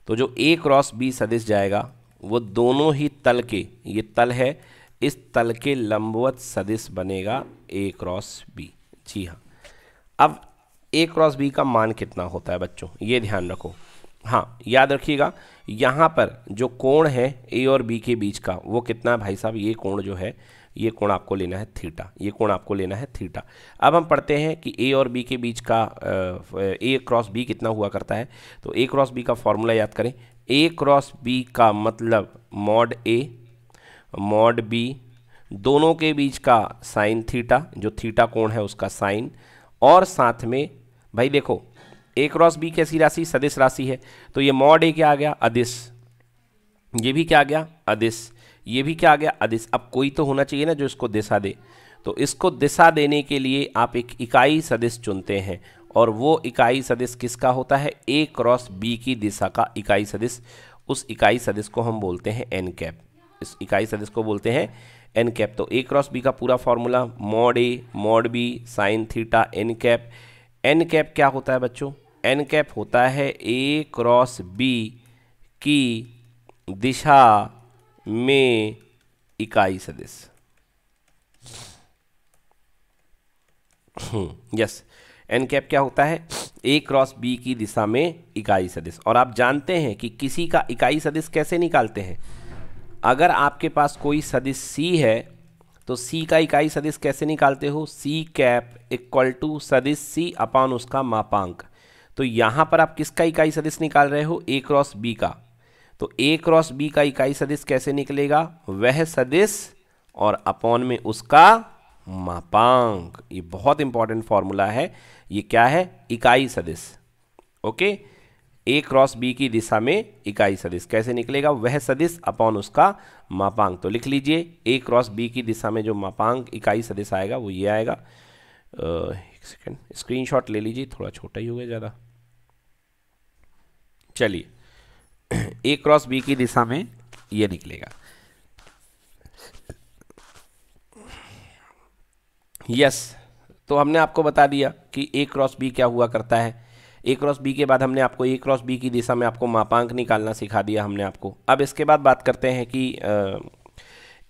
तो जो ए क्रॉस बी सदिश जाएगा, वो दोनों ही तल के, ये तल है, इस तल के लंबवत सदिश बनेगा ए क्रॉस बी जी हाँ। अब ए क्रॉस बी का मान कितना होता है बच्चों? ये ध्यान रखो। हाँ याद रखिएगा, यहाँ पर जो कोण है ए और बी के बीच का, वो कितना भाई साहब? ये कोण जो है ये कोण आपको लेना है थीटा, ये कोण आपको लेना है थीटा। अब हम पढ़ते हैं कि ए और बी के बीच का ए क्रॉस बी कितना हुआ करता है। तो ए क्रॉस बी का फॉर्मूला याद करें। ए क्रॉस बी का मतलब मॉड ए मॉड बी दोनों के बीच का साइन थीटा, जो थीटा कोण है उसका साइन, और साथ में, भाई देखो ए क्रॉस बी कैसी राशि? सदिश राशि है। तो ये मॉड ए क्या आ गया? अदिश। ये भी क्या आ गया? अदिश। ये भी क्या आ गया? अदिश अब कोई तो होना चाहिए ना जो इसको दिशा दे। तो इसको दिशा देने के लिए आप एक इकाई सदिश चुनते हैं। और वो इकाई सदिश किसका होता है? ए क्रॉस बी की दिशा का इकाई सदिश। उस इकाई सदिश को हम बोलते हैं एन कैप इस इकाई सदिश को बोलते हैं एन कैप तो ए क्रॉस बी का पूरा formula mod A mod B sine theta N cap N cap क्या होता है बच्चों? एन कैप होता है ए क्रॉस बी की दिशा में इकाई सदिश यस एन कैप क्या होता है? ए क्रॉस बी की दिशा में इकाई सदिश और आप जानते हैं कि किसी का इकाई सदिश कैसे निकालते हैं? अगर आपके पास कोई सदिश सी है तो सी का इकाई सदिश कैसे निकालते हो? सी कैप इक्वल टू सदिश सी अपॉन उसका मापांक। तो यहाँ पर आप किसका इकाई सदिश निकाल रहे हो? ए क्रॉस बी का। तो ए क्रॉस बी का इकाई सदिश कैसे निकलेगा? वह सदिश और अपॉन में उसका मापांक। ये बहुत इंपॉर्टेंट फॉर्मूला है। ये क्या है? इकाई सदिश। ओके ए क्रॉस बी की दिशा में इकाई सदिश कैसे निकलेगा? वह सदिश अपॉन उसका मापांक। तो लिख लीजिए ए क्रॉस बी की दिशा में जो मापांक, इकाई सदिश आएगा, वो ये आएगा। एक सेकेंड स्क्रीनशॉट ले लीजिए, थोड़ा छोटा ही हो गया ज़्यादा। चलिए। ए क्रॉस बी की दिशा में ये निकलेगा। यस तो हमने आपको बता दिया कि ए क्रॉस बी क्या हुआ करता है। ए क्रॉस बी के बाद हमने आपको ए क्रॉस बी की दिशा में आपको मापांक निकालना सिखा दिया हमने आपको। अब इसके बाद बात करते हैं कि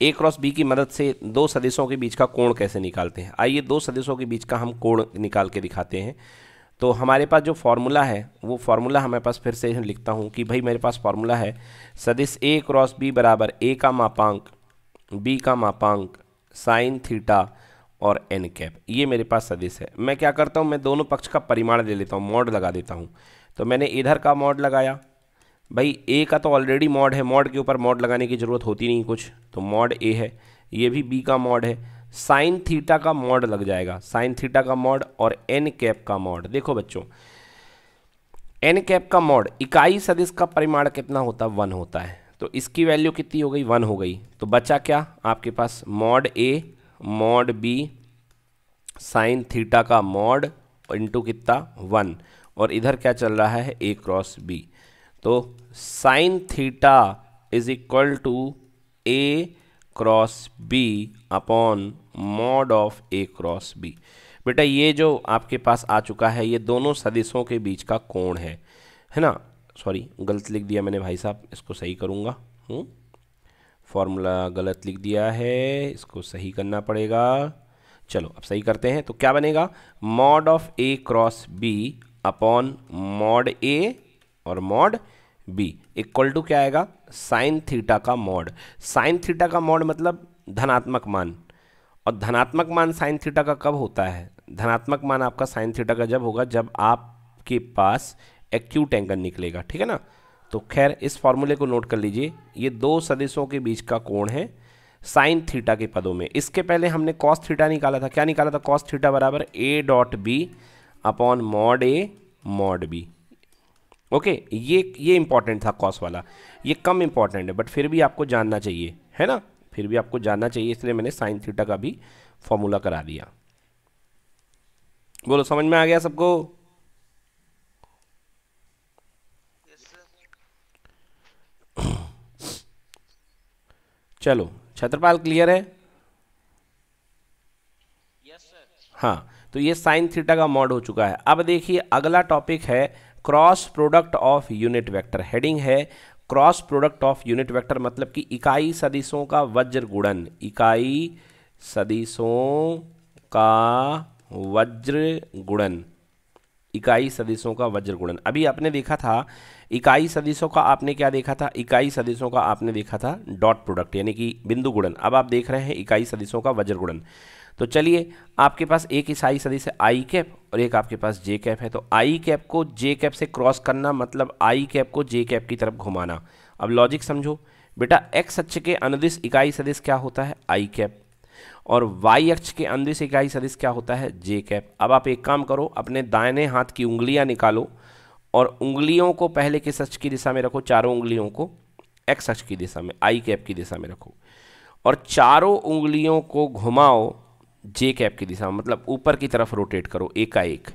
ए क्रॉस बी की मदद से दो सदिशों के बीच का कोण कैसे निकालते हैं। आइए दो सदिशों के बीच का हम कोण निकाल के दिखाते हैं। तो हमारे पास जो फार्मूला है, वो फार्मूला हमारे पास फिर से लिखता हूँ कि भाई मेरे पास फार्मूला है, सदिश ए क्रॉस बी बराबर ए का मापांक बी का मापांक साइन थीटा और एन कैप ये मेरे पास सदिश है। मैं क्या करता हूँ, मैं दोनों पक्ष का परिमाण ले लेता हूँ मॉड लगा देता हूँ। तो मैंने इधर का मॉड लगाया। भाई ए का तो ऑलरेडी मॉड है मॉड के ऊपर मॉड लगाने की ज़रूरत होती नहीं कुछ तो मॉड ए है। ये भी बी का मॉड है। साइन थीटा का मॉड लग जाएगा। साइन थीटा का मॉड और एन कैप का मॉड। देखो बच्चों, एन कैप का मॉड, इकाई सदिश का परिमाण कितना होता? है वन होता है। तो इसकी वैल्यू कितनी हो गई? वन हो गई। तो बचा क्या? आपके पास mod A, mod B, sine theta का मॉड इंटू कितना? वन। और इधर क्या चल रहा है? A cross B. तो sine theta is equal to A cross B upon mod of A cross B बेटा, ये जो आपके पास आ चुका है, ये दोनों सदिशों के बीच का कोण है है ना? सॉरी गलत लिख दिया मैंने भाई साहब, इसको सही करूँगा। फॉर्मूला गलत लिख दिया है, इसको सही करना पड़ेगा। चलो, अब सही करते हैं तो क्या बनेगा? Mod of A cross B upon mod A और मॉड बी इक्वल टू क्या आएगा? साइन थीटा का मॉड साइन थीटा का मॉड मतलब धनात्मक मान. और धनात्मक मान साइन थीटा का कब होता है? धनात्मक मान आपका साइन थीटा का जब होगा जब आपके पास एक्यूट एंगल निकलेगा, ठीक है ना? तो खैर, इस फॉर्मूले को नोट कर लीजिए। ये दो सदिशों के बीच का कोण है साइन थीटा के पदों में। इसके पहले हमने कॉस थीटा निकाला था। क्या निकाला था? कॉस थीटा बराबर A dot B upon mod A mod B okay? ये ये इंपॉर्टेंट था कॉस वाला। ये कम इंपॉर्टेंट है बट फिर भी आपको जानना चाहिए है ना? फिर भी आपको जानना चाहिए इसलिए मैंने साइन थीटा का भी फॉर्मूला करा दिया। बोलो समझ में आ गया सबको? चलो छत्रपाल क्लियर है? यस सर हाँ तो ये साइन थीटा का मॉड हो चुका है। अब देखिए अगला टॉपिक है cross product of unit vector heading है। Cross product of unit vector मतलब कि इकाई सदिशों का वज्र गुणन। इकाई सदिशों का वज्र गुणन। इकाई सदिशों का वज्र गुणन। अभी आपने देखा था, इकाई सदिशों का आपने क्या देखा था? इकाई सदिशों का आपने देखा था डॉट प्रोडक्ट, यानी कि बिंदु गुणन। अब आप देख रहे हैं इकाई सदिशों का वज्र गुणन। तो चलिए, आपके पास एक ईसाई सदिश है, आई कैप और एक आपके पास जे कैप है तो आई कैप को जे कैप से क्रॉस करना मतलब आई कैप को जे कैप की तरफ़ घुमाना। अब लॉजिक समझो। बेटा एक्स अक्ष के अनुदिश इकाई सदिश क्या होता है? आई कैप और वाई अक्ष के अनुदिश इकाई सदिश क्या होता है? जे कैप अब आप एक काम करो, अपने दाहिने हाथ की उंगलियाँ निकालो और उंगलियों को पहले किस अक्ष की दिशा में रखो? चारों उंगलियों को एक्स अक्ष की दिशा में आई कैप की दिशा में रखो। और चारों उंगलियों को घुमाओ जे कैप की दिशा में मतलब ऊपर की तरफ़ रोटेट करो एक का एक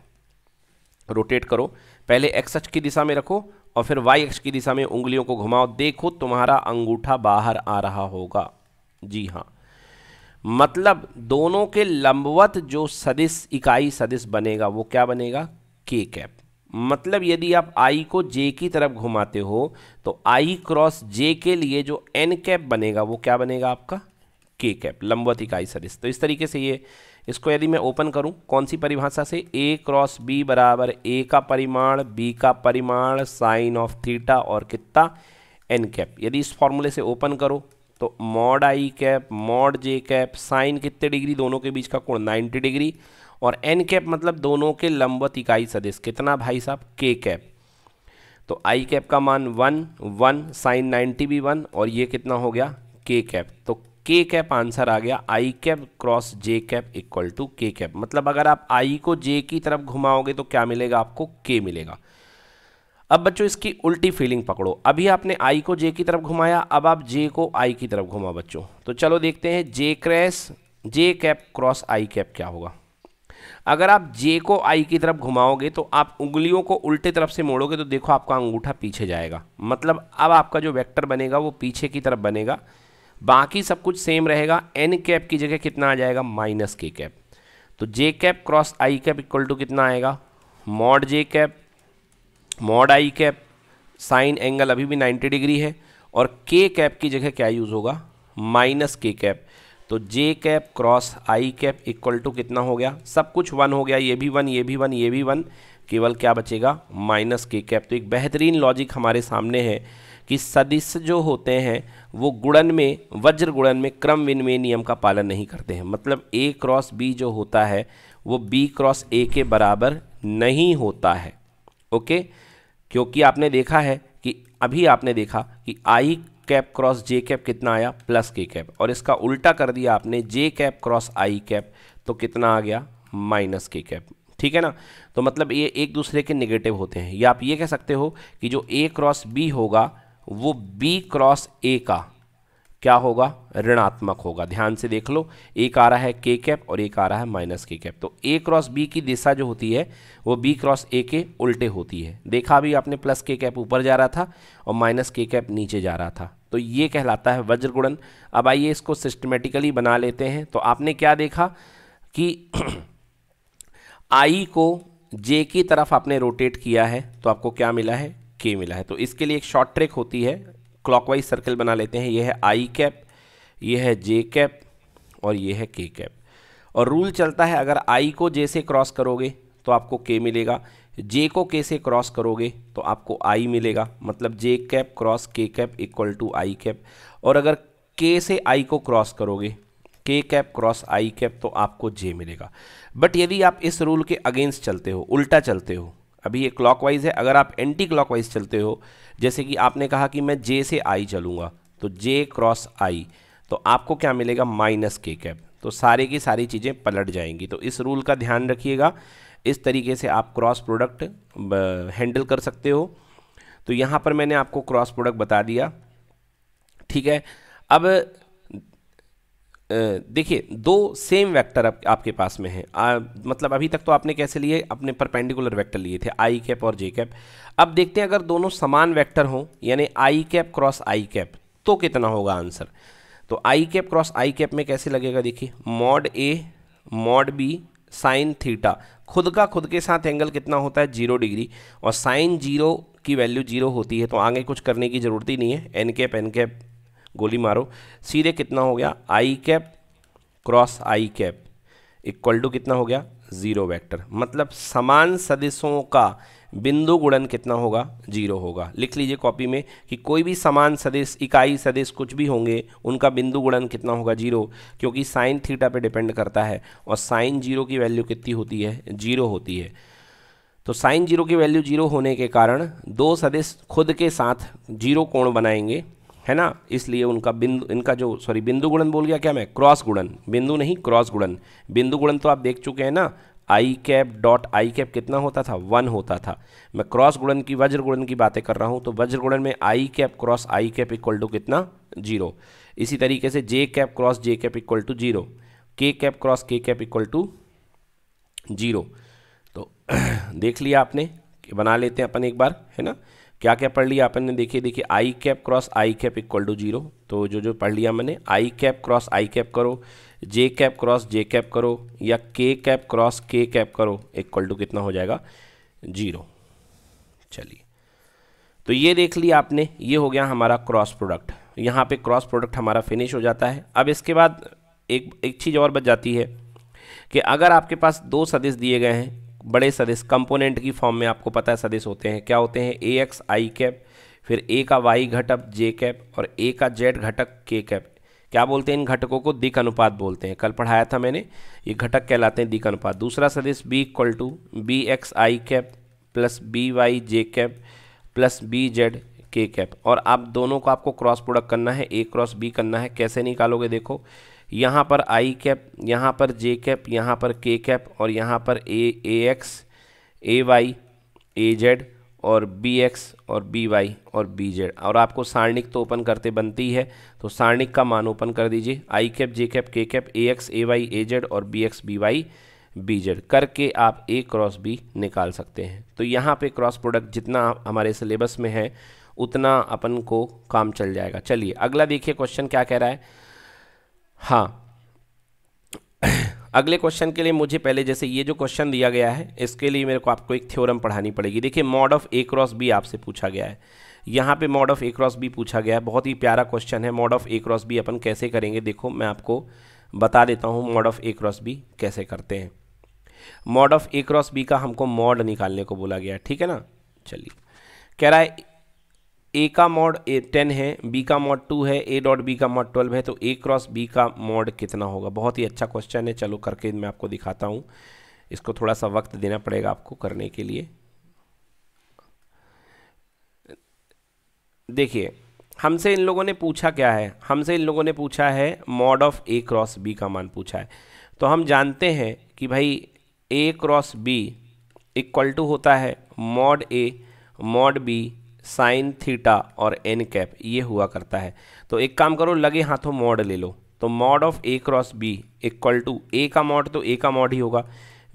रोटेट करो। पहले एक्स अक्ष की दिशा में रखो और फिर वाई अक्ष की दिशा में उंगलियों को घुमाओ। देखो, तुम्हारा अंगूठा बाहर आ रहा होगा। जी हाँ। मतलब दोनों के लंबवत जो सदिश, इकाई सदिश बनेगा, वो क्या बनेगा? के कैप मतलब यदि आप आई को जे की तरफ़ घुमाते हो तो आई क्रॉस जे के लिए जो एन कैप बनेगा, वो क्या बनेगा आपका? के कैप, लंबवत इकाई सदिश तो इस तरीके से ये, इसको यदि मैं ओपन करूँ, कौन सी परिभाषा से? ए क्रॉस बी बराबर ए का परिमाण बी का परिमाण साइन ऑफ़ थीटा और कितना? एन कैप यदि इस फॉर्मूले से ओपन करो तो mod I cap mod J cap sine कितने डिग्री दोनों के बीच का कोण 90 डिग्री और एन कैप मतलब दोनों के लंबवत इकाई सदिश कितना भाई साहब? के कैप तो आई कैप का मान वन वन साइन नाइन्टी भी वन और ये कितना हो गया? के कैप तो के कैप आंसर आ गया। I cap cross J cap equal to K cap मतलब अगर आप आई को जे की तरफ़ घुमाओगे तो क्या मिलेगा आपको? के मिलेगा। अब बच्चों इसकी उल्टी फीलिंग पकड़ो। अभी आपने आई को जे की तरफ़ घुमाया, अब आप जे को आई की तरफ़ घुमा बच्चों। तो चलो देखते हैं J cross J cap cross I cap क्या होगा। अगर आप जे को आई की तरफ़ घुमाओगे तो आप उंगलियों को उल्टे तरफ़ से मोड़ोगे तो देखो आपका अंगूठा पीछे जाएगा। मतलब अब आपका जो वेक्टर बनेगा वो पीछे की तरफ़ बनेगा। बाकी सब कुछ सेम रहेगा एन कैप की जगह कितना आ जाएगा? माइनस के कैप तो J cap cross I cap equal to कितना आएगा? Mod J cap mod I cap sine angle अभी भी 90 डिग्री है, और के कैप की जगह क्या यूज़ होगा? माइनस के कैप तो J cap cross I cap equal to कितना हो गया? सब कुछ वन हो गया, ये भी वन ये भी वन ये भी वन केवल क्या बचेगा? माइनस के कैप तो एक बेहतरीन लॉजिक हमारे सामने है कि सदिश जो होते हैं, वो गुणन में, वज्र गुणन में, क्रम विनिमय नियम का पालन नहीं करते हैं। मतलब ए क्रॉस बी जो होता है, वो बी क्रॉस ए के बराबर नहीं होता है। ओके? क्योंकि आपने देखा है कि, अभी आपने देखा कि I cap cross J cap कितना आया? प्लस के कैप और इसका उल्टा कर दिया आपने J cap cross I cap तो कितना आ गया? माइनस के कैप ठीक है ना? तो मतलब ये एक दूसरे के निगेटिव होते हैं। या आप ये कह सकते हो कि जो ए क्रॉस बी होगा वो बी क्रॉस ए का क्या होगा? ऋणात्मक होगा। ध्यान से देख लो, एक आ रहा है के कैप और एक आ रहा है माइनस के कैप तो ए क्रॉस बी की दिशा जो होती है, वो बी क्रॉस ए के उल्टे होती है। देखा भी आपने प्लस के कैप ऊपर जा रहा था और माइनस के कैप नीचे जा रहा था। तो ये कहलाता है वज्र गुणन अब आइए इसको सिस्टमेटिकली बना लेते हैं। तो आपने क्या देखा कि आई को जे की तरफ़ आपने रोटेट किया है। तो आपको क्या मिला है? के मिला है। तो इसके लिए एक शॉर्ट ट्रिक होती है। क्लॉकवाइज सर्कल बना लेते हैं। ये है आई कैप ये है जे कैप और ये है के कैप और रूल चलता है, अगर आई को जे से क्रॉस करोगे तो आपको के मिलेगा। जे को के से क्रॉस करोगे तो आपको आई मिलेगा। मतलब J cap cross K cap equal to I cap और अगर के से आई को क्रॉस करोगे के कैप क्रॉस आई कैप तो आपको जे मिलेगा। बट यदि आप इस रूल के अगेंस्ट चलते हो, उल्टा चलते हो अभी ये क्लॉकवाइज है, अगर आप एंटी क्लॉकवाइज चलते हो, जैसे कि आपने कहा कि मैं जे से आई चलूँगा तो जे क्रॉस आई तो आपको क्या मिलेगा? माइनस के कैप तो सारे की सारी चीज़ें पलट जाएँगी। तो इस रूल का ध्यान रखिएगा। इस तरीके से आप क्रॉस प्रोडक्ट हैंडल कर सकते हो। तो यहाँ पर मैंने आपको क्रॉस प्रोडक्ट बता दिया। ठीक है? अब देखिए दो सेम वेक्टर आप, आपके पास में है। आ, मतलब अभी तक तो आपने कैसे लिए? अपने परपेंडिकुलर वेक्टर लिए थे आई कैप और जे कैप अब देखते हैं अगर दोनों समान वेक्टर हों यानी I cap cross I cap तो कितना होगा आंसर तो I cap cross I cap में कैसे लगेगा देखिए? Mod A mod B sine theta खुद का खुद के साथ एंगल कितना होता है? ज़ीरो डिग्री और साइन ज़ीरो की वैल्यू ज़ीरो होती है तो आगे कुछ करने की ज़रूरत ही नहीं है। एन कैप एन कैप गोली मारो। सीधे कितना हो गया? I cap cross I cap equal to कितना हो गया? Zero vector. मतलब समान सदिशों का बिंदु गुणन कितना होगा? ज़ीरो होगा। लिख लीजिए कॉपी में कि कोई भी समान सदिश, इकाई सदिश कुछ भी होंगे, उनका बिंदु गुणन कितना होगा? ज़ीरो। क्योंकि साइन थीटा पे डिपेंड करता है और साइन ज़ीरो की वैल्यू कितनी होती है? ज़ीरो होती है। तो साइन ज़ीरो की वैल्यू ज़ीरो होने के कारण दो सदिश खुद के साथ ज़ीरो कोण बनाएँगे। है ना? इसलिए उनका बिंदु, इनका जो सॉरी बिंदु गुणन बोल गया क्या मैं? क्रॉस गुणन। बिंदु नहीं, क्रॉस गुणन। बिंदु गुणन तो आप देख चुके हैं ना? I cap dot I cap कितना होता था? वन होता था। मैं क्रॉस गुणन की, वज्र गुणन की बातें कर रहा हूँ तो वज्र गुणन में I cap cross I cap equal to कितना? ज़ीरो। इसी तरीके से J cap cross J cap equal to zero. K cap cross K cap equal to zero. तो देख लिया आपने बना लेते हैं अपन एक बार, है ना? क्या क्या पढ़ लिया अपन ने? देखिए देखिए I cap cross I cap equal to zero तो जो जो पढ़ लिया मैंने I cap cross I cap करो J cap cross J cap करो, या K cap cross K cap करो इक्वल टू कितना हो जाएगा? ज़ीरो चलिए। तो ये देख लिया आपने, ये हो गया हमारा क्रॉस प्रोडक्ट यहाँ पे क्रॉस प्रोडक्ट हमारा फिनिश हो जाता है। अब इसके बाद एक एक चीज़ और बच जाती है कि अगर आपके पास दो सदिश दिए गए हैं बड़े सदिश कंपोनेंट की फॉर्म में आपको पता है सदिश होते हैं। क्या होते हैं? ए एक्स आई कैप फिर ए का वाई घटक जे कैप और ए का जेड घटक के कैप क्या बोलते हैं इन घटकों को? दिक अनुपात बोलते हैं। कल पढ़ाया था मैंने, ये घटक कहलाते हैं दिक अनुपात। दूसरा सदिश B equal to B X I cap plus B Y J cap plus B Z K cap और आप दोनों को आपको क्रॉस प्रोडक्ट करना है ए क्रॉस बी करना है। कैसे निकालोगे? देखो यहाँ पर आई कैप यहाँ पर जे कैप यहाँ पर के कैप और यहाँ पर A A X A Y A Z और बी एक्स और बी वाई और बी जेड और आपको सारणिक तो ओपन करते बनती है तो सारणिक का मान ओपन कर दीजिए। I cap J cap K cap A X A Y A Z और B X B Y B Z करके आप ए क्रॉस बी निकाल सकते हैं। तो यहाँ पे क्रॉस प्रोडक्ट जितना हमारे सिलेबस में है, उतना अपन को काम चल जाएगा। चलिए, अगला देखिए क्वेश्चन क्या कह रहा है। हाँ। अगले क्वेश्चन के लिए मुझे पहले जैसे ये जो क्वेश्चन दिया गया है, इसके लिए मेरे को आपको एक थ्योरम पढ़ानी पड़ेगी। देखिए mod of A cross B आपसे पूछा गया है। यहाँ पे mod of A cross B पूछा गया है। बहुत ही प्यारा क्वेश्चन है। Mod of A cross B अपन कैसे करेंगे? देखो, मैं आपको बता देता हूँ mod of A cross B कैसे करते हैं। Mod of A cross B का हमको मॉड निकालने को बोला गया ठीक है ना? चलिए। कह रहा है ए का मॉड ए टेन है बी का मॉड टू है ए डॉट बी का मॉड ट्वेल्व है तो ए क्रॉस बी का मॉड कितना होगा? बहुत ही अच्छा क्वेश्चन है, चलो करके मैं आपको दिखाता हूँ। इसको थोड़ा सा वक्त देना पड़ेगा आपको करने के लिए। देखिए, हमसे इन लोगों ने पूछा क्या है? हमसे इन लोगों ने पूछा है mod of A cross B का मान पूछा है। तो हम जानते हैं कि भाई A cross B equal to होता है mod A mod B sine theta और एन कैप, ये हुआ करता है। तो एक काम करो, लगे हाथों मॉड ले लो। तो mod of A cross B equal to A का मॉड तो ए का मॉड ही होगा।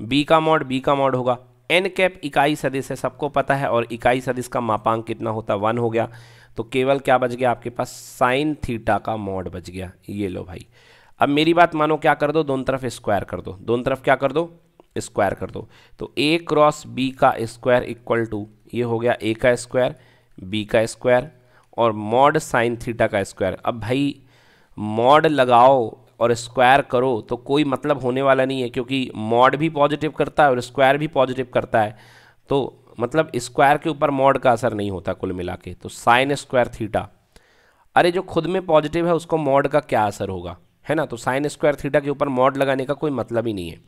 बी का मॉड, बी का मॉड होगा। एन कैप इकाई सदिश है, सबको पता है, और इकाई सदिश का मापांक कितना होता वन हो गया। तो केवल क्या बच गया आपके पास? साइन थीटा का मॉड बच गया। ये लो भाई। अब मेरी बात मानो, क्या कर दो? दोनों तरफ़ स्क्वायर कर दो। दोनों तरफ़ क्या कर दो? स्क्वायर कर दो। तो ए क्रॉस बी का स्क्वायर इक्वल टू, ये हो गया ए का स्क्वायर। बी का स्क्वायर और मॉड साइन थीटा का स्क्वायर अब भाई मॉड लगाओ और स्क्वायर करो तो कोई मतलब होने वाला नहीं है क्योंकि मॉड भी पॉजिटिव करता है और स्क्वायर भी पॉजिटिव करता है। तो मतलब स्क्वायर के ऊपर मॉड का असर नहीं होता कुल मिला के। तो साइन स्क्वायर थीटा अरे, जो खुद में पॉजिटिव है, उसको मॉड का क्या असर होगा? है ना? तो साइन स्क्वायर थीटा के ऊपर मॉड लगाने का कोई मतलब ही नहीं है।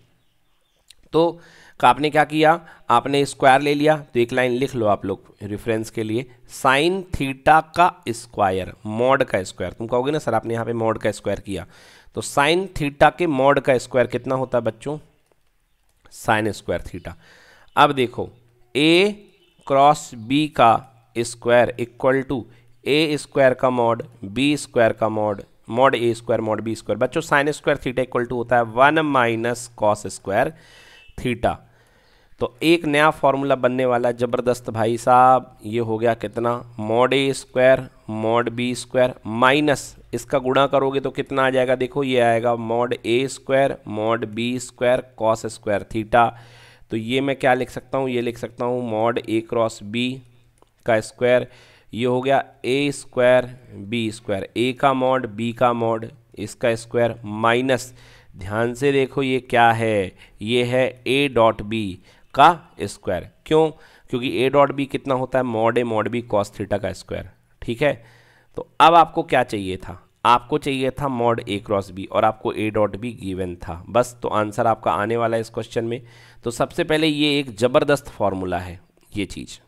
तो तो आपने क्या किया? आपने स्क्वायर ले लिया। तो एक लाइन लिख लो आप लोग रेफरेंस के लिए। साइन थीटा का स्क्वायर मॉड का स्क्वायर तुम कहोगे ना, सर, आपने यहाँ पे मॉड का स्क्वायर किया। तो साइन थीटा के मॉड का स्क्वायर कितना होता है बच्चों? साइन स्क्वायर थीटा अब देखो ए क्रॉस बी का square equal to A square का मॉड बी स्क्वायर का mod mod A square mod B square बच्चों sine square theta equal to होता है one minus cos square theta. तो एक नया फॉर्मूला बनने वाला है, ज़बरदस्त भाई साहब, ये हो गया कितना? Mod A square, mod B square, minus, इसका गुणा करोगे तो कितना आ जाएगा? देखो, ये आएगा mod A square, mod B square, cos square theta. तो ये मैं क्या लिख सकता हूँ? ये लिख सकता हूँ मॉड ए क्रॉस बी का स्क्वायर, ये हो गया A square B square, A का मॉड, बी का मॉड, इसका स्क्वायर माइनस। ध्यान से देखो ये क्या है। ये है ए डॉट बी का स्क्वायर क्यों? क्योंकि ए डॉट बी कितना होता है? Mod A mod B cos theta का स्क्वायर ठीक है? तो अब आपको क्या चाहिए था? आपको चाहिए था मॉड ए क्रॉस बी और आपको ए डॉट बी गिवन था। बस तो आंसर आपका आने वाला है इस क्वेश्चन में। तो सबसे पहले ये एक ज़बरदस्त फॉर्मूला है, ये चीज़।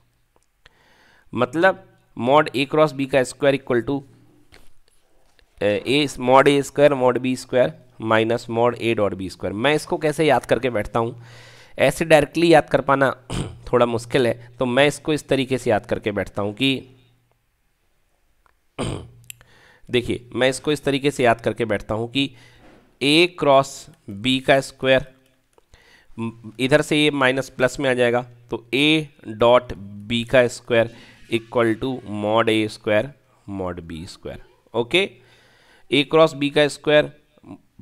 मतलब मॉड ए क्रॉस बी का square equal to A mod A square mod B square minus mod A dot B square मैं इसको कैसे याद करके बैठता हूँ? ऐसे डायरेक्टली याद कर पाना थोड़ा मुश्किल है तो मैं इसको इस तरीके से याद करके बैठता हूँ कि देखिए, मैं इसको इस तरीके से याद करके बैठता हूँ कि ए क्रॉस बी का स्क्वायर इधर से ये माइनस प्लस में आ जाएगा तो ए डॉट बी का square equal to mod A square mod B square okay A cross B का square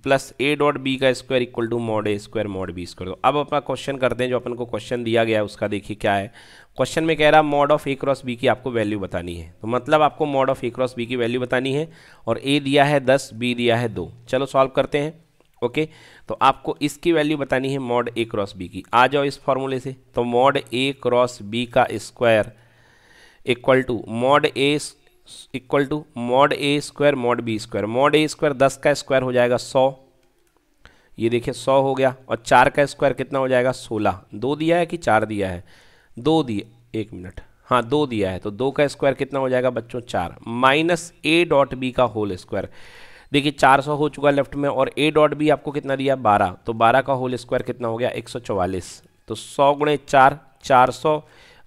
plus A dot B का square equal to mod A square mod B square तो अब अपना क्वेश्चन करते हैं जो अपन को क्वेश्चन दिया गया है, उसका देखिए क्या है। क्वेश्चन में कह रहा mod of A cross B की आपको वैल्यू बतानी है। तो मतलब आपको mod of A cross B की वैल्यू बतानी है और ए दिया है दस बी दिया है दो। चलो सॉल्व करते हैं, ओके? तो आपको इसकी वैल्यू बतानी है मॉड ए क्रॉस बी की। आ जाओ इस फॉर्मूले से। तो मॉड ए क्रॉस बी का square equal to mod A equal to mod A square mod B square mod A square दस का स्क्वायर हो जाएगा सौ। ये देखिए सौ हो गया और चार का स्क्वायर कितना हो जाएगा सोलह। दो दिया है कि चार दिया है? दो दिए। एक मिनट। हाँ दो दिया है। तो दो का स्क्वायर कितना हो जाएगा बच्चों? चार। माइनस ए डॉट बी का होल स्क्वायर देखिए चार सौ हो चुका लेफ़्ट में और ए डॉट बी आपको कितना दिया? बारह। तो बारह का होल स्क्वायर कितना हो गया? एक सौ चौवालीस। तो सौ गुणे चार चार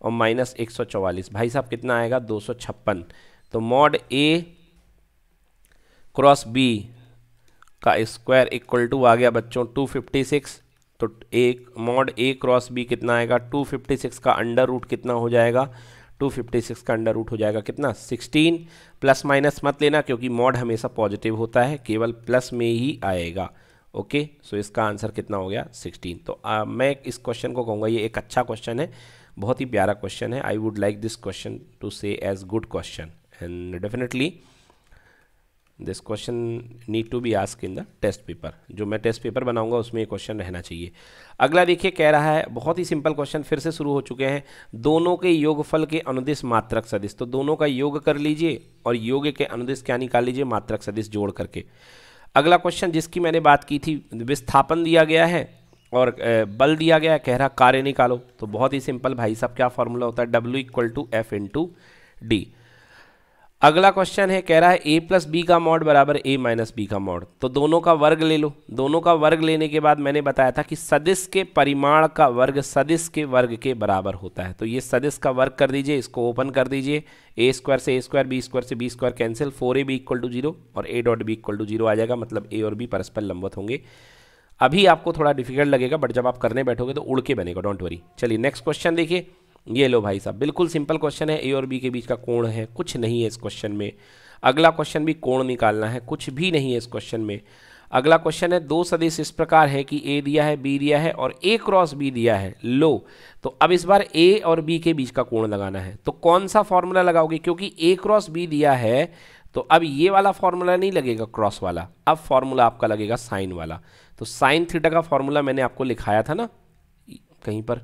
और माइनस एक सौ चौवालीस। भाई साहब, कितना आएगा? दो सौ छप्पन। तो मॉड ए क्रॉस बी का स्क्वायर इक्वल टू आ गया बच्चों 256 तो एक मॉड ए क्रॉस बी कितना आएगा? 256 का अंडर रूट कितना हो जाएगा? 256 का अंडर रूट हो जाएगा कितना? 16 प्लस माइनस मत लेना क्योंकि मॉड हमेशा पॉजिटिव होता है केवल प्लस में ही आएगा। ओके सो इसका आंसर कितना हो गया? 16 तो आ, मैं इस क्वेश्चन को कहूँगा ये एक अच्छा क्वेश्चन है बहुत ही प्यारा क्वेश्चन है। I would like this question to say as good question and definitely this question need to be ask in the test paper जो मैं टेस्ट पेपर बनाऊँगा, उसमें ये क्वेश्चन रहना चाहिए। अगला देखिए, कह रहा है, बहुत ही सिंपल क्वेश्चन फिर से शुरू हो चुके हैं। दोनों के योगफल के अनुदिश मात्रक सदिश। तो दोनों का योग कर लीजिए और योग के अनुदिश क्या निकाल लीजिए, मात्रक सदिश जोड़ करके। अगला क्वेश्चन जिसकी मैंने बात की थी, विस्थापन दिया गया है और बल दिया गया है। कह रहा, कार्य निकालो। तो बहुत ही सिंपल भाई साहब, क्या फॉर्मूला होता है? W equal to F into D अगला क्वेश्चन है, कह रहा है ए प्लस बी का मॉड बराबर ए माइनस बी का मॉड तो दोनों का वर्ग ले लो। दोनों का वर्ग लेने के बाद मैंने बताया था कि सदिश के परिमाण का वर्ग सदिश के वर्ग के बराबर होता है। तो ये सदिश का वर्ग कर दीजिए, इसको ओपन कर दीजिए। ए स्क्वायर से ए स्क्वायर बी स्क्वायर से B square cancel four A B equal to zero और A dot B equal to zero आ जाएगा। मतलब ए और बी परस्पर लंबत होंगे। अभी आपको थोड़ा डिफ़िकल्ट लगेगा बट जब आप करने बैठोगे तो उड़ के बनेगा डोंट वरी चलिए नेक्स्ट क्वेश्चन देखिए। ये लो भाई साहब, बिल्कुल सिंपल क्वेश्चन है, ए और बी के बीच का कोण है, कुछ नहीं है इस क्वेश्चन में। अगला क्वेश्चन भी कोण निकालना है, कुछ भी नहीं है इस क्वेश्चन में। अगला क्वेश्चन है, दो सदिश इस प्रकार है कि ए दिया है, बी दिया है और ए क्रॉस बी दिया है। लो तो अब इस बार ए और बी के बीच का कोण लगाना है। तो कौन सा फॉर्मूला लगाओगे? क्योंकि ए क्रॉस बी दिया है तो अब ये वाला फॉर्मूला नहीं लगेगा क्रॉस वाला, अब फॉर्मूला आपका लगेगा साइन वाला। तो साइन थीटा का फॉर्मूला मैंने आपको लिखाया था ना, कहीं पर?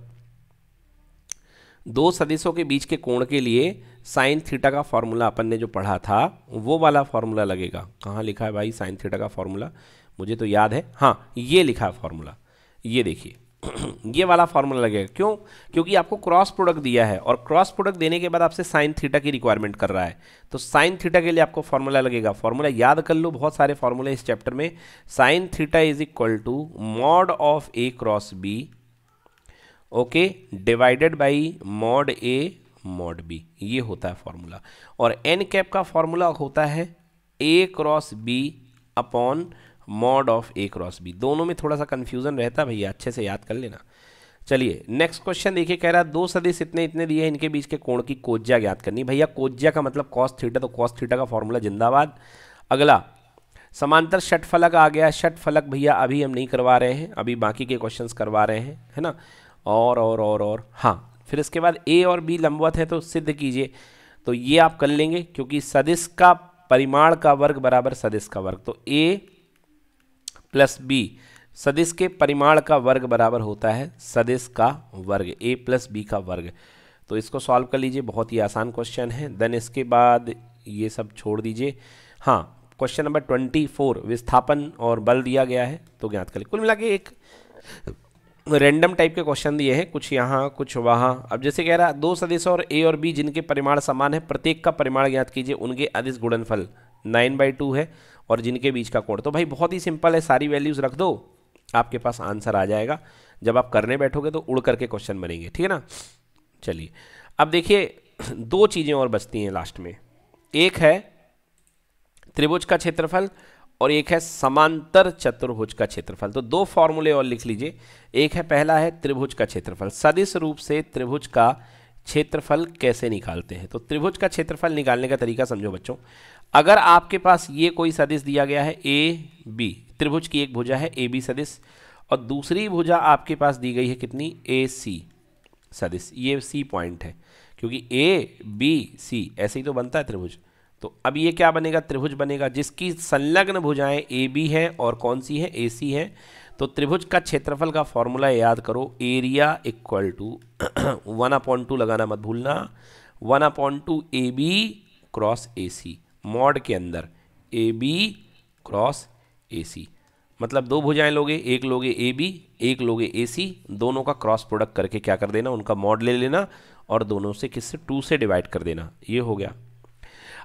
दो सदिशों के बीच के कोण के लिए साइन थीटा का फॉर्मूला अपन ने जो पढ़ा था, वो वाला फॉर्मूला लगेगा। कहाँ लिखा है भाई साइन थीटा का फॉर्मूला? मुझे तो याद है। हाँ ये लिखा है फॉर्मूला। ये देखिए। ये वाला फॉर्मूला लगेगा। क्यों? क्योंकि आपको क्रॉस प्रोडक्ट दिया है और क्रॉस प्रोडक्ट देने के बाद आपसे साइन थीटा की रिक्वायरमेंट कर रहा है। तो साइन थीटा के लिए आपको फॉर्मूला लगेगा। फॉर्मूला याद कर लो, बहुत सारे फॉर्मूले इस चैप्टर में। Sine theta is equal to mod of A cross B okay divided by mod A mod B ये होता है फॉर्मूला और एन कैप का फॉर्मूला होता है A cross B upon mod of A cross B दोनों में थोड़ा सा कन्फ्यूज़न रहता है, भैया, अच्छे से याद कर लेना। चलिए नेक्स्ट क्वेश्चन देखिए, कह रहा है, दो सदिश इतने इतने दिए हैं, इनके बीच के कोण की कोज्या ज्ञात करनी भैया, कोज्या का मतलब कॉस थीटा तो कॉस थीटा का फॉर्मूला जिंदाबाद। अगला, समांतर षटफलक आ गया। षटफलक भैया, अभी हम नहीं करवा रहे हैं, अभी बाकी के क्वेश्चंस करवा रहे हैं, है ना? और और और और। हाँ फिर इसके बाद ए और बी लंबवत है तो सिद्ध कीजिए। तो ये आप कर लेंगे, क्योंकि सदिश का परिमाण का वर्ग बराबर सदिश का वर्ग। तो ए प्लस बी, सदिश के परिमाण का वर्ग बराबर होता है सदिश का वर्ग। ए प्लस बी का वर्ग। तो इसको सॉल्व कर लीजिए, बहुत ही आसान क्वेश्चन है। देन इसके बाद ये सब छोड़ दीजिए। हाँ क्वेश्चन नंबर ट्वेंटी फोर, विस्थापन और बल दिया गया है तो ज्ञात कर कुल मिला के एक रैंडम टाइप के क्वेश्चन दिए हैं, कुछ यहाँ, कुछ वहाँ। अब जैसे कह रहा है दो सदस्य और ए और बी जिनके परिमाण समान है, प्रत्येक का परिमाण ज्ञात कीजिए, उनके अधिस गुणनफल। नाइन बाई टू है और जिनके बीच का कोण। तो भाई, बहुत ही सिंपल है, सारी वैल्यूज़ रख दो, आपके पास आंसर आ जाएगा। जब आप करने बैठोगे तो उड़ करके क्वेश्चन बनेंगे, ठीक है ना? चलिए, अब देखिए, दो चीज़ें और बचती हैं लास्ट में। एक है त्रिभुज का क्षेत्रफल और एक है समांतर चतुर्भुज का क्षेत्रफल। तो दो फॉर्मूले और लिख लीजिए। एक है पहला है त्रिभुज का क्षेत्रफल। सदिश रूप से त्रिभुज का क्षेत्रफल कैसे निकालते हैं? तो त्रिभुज का क्षेत्रफल निकालने का तरीका समझो बच्चों। अगर आपके पास ये कोई सदिश दिया गया है, ए, बी, त्रिभुज की एक भुजा है, ए, बी सदिश, और दूसरी भुजा आपके पास दी गई है कितनी? ए, सी, सदिश। ये सी पॉइंट है, क्योंकि ए, बी, सी, ऐसे ही तो बनता है त्रिभुज। तो अब ये क्या बनेगा? त्रिभुज बनेगा। जिसकी संलग्न भुजाएँ ए बी है और कौन सी है? ए सी है। तो त्रिभुज का क्षेत्रफल का फॉर्मूला याद करो। Area equal to one upon two लगाना मत भूलना। One upon two A B cross A C. Mod के अंदर ए बी क्रॉस ए सी। मतलब दो भुजाएँ लोगे, एक लोगे ए बी, एक लोगे ए सी। दोनों का क्रॉस प्रोडक्ट करके क्या कर देना? उनका मॉड ले लेना और दोनों से किससे? टू से डिवाइड कर देना। ये हो गया।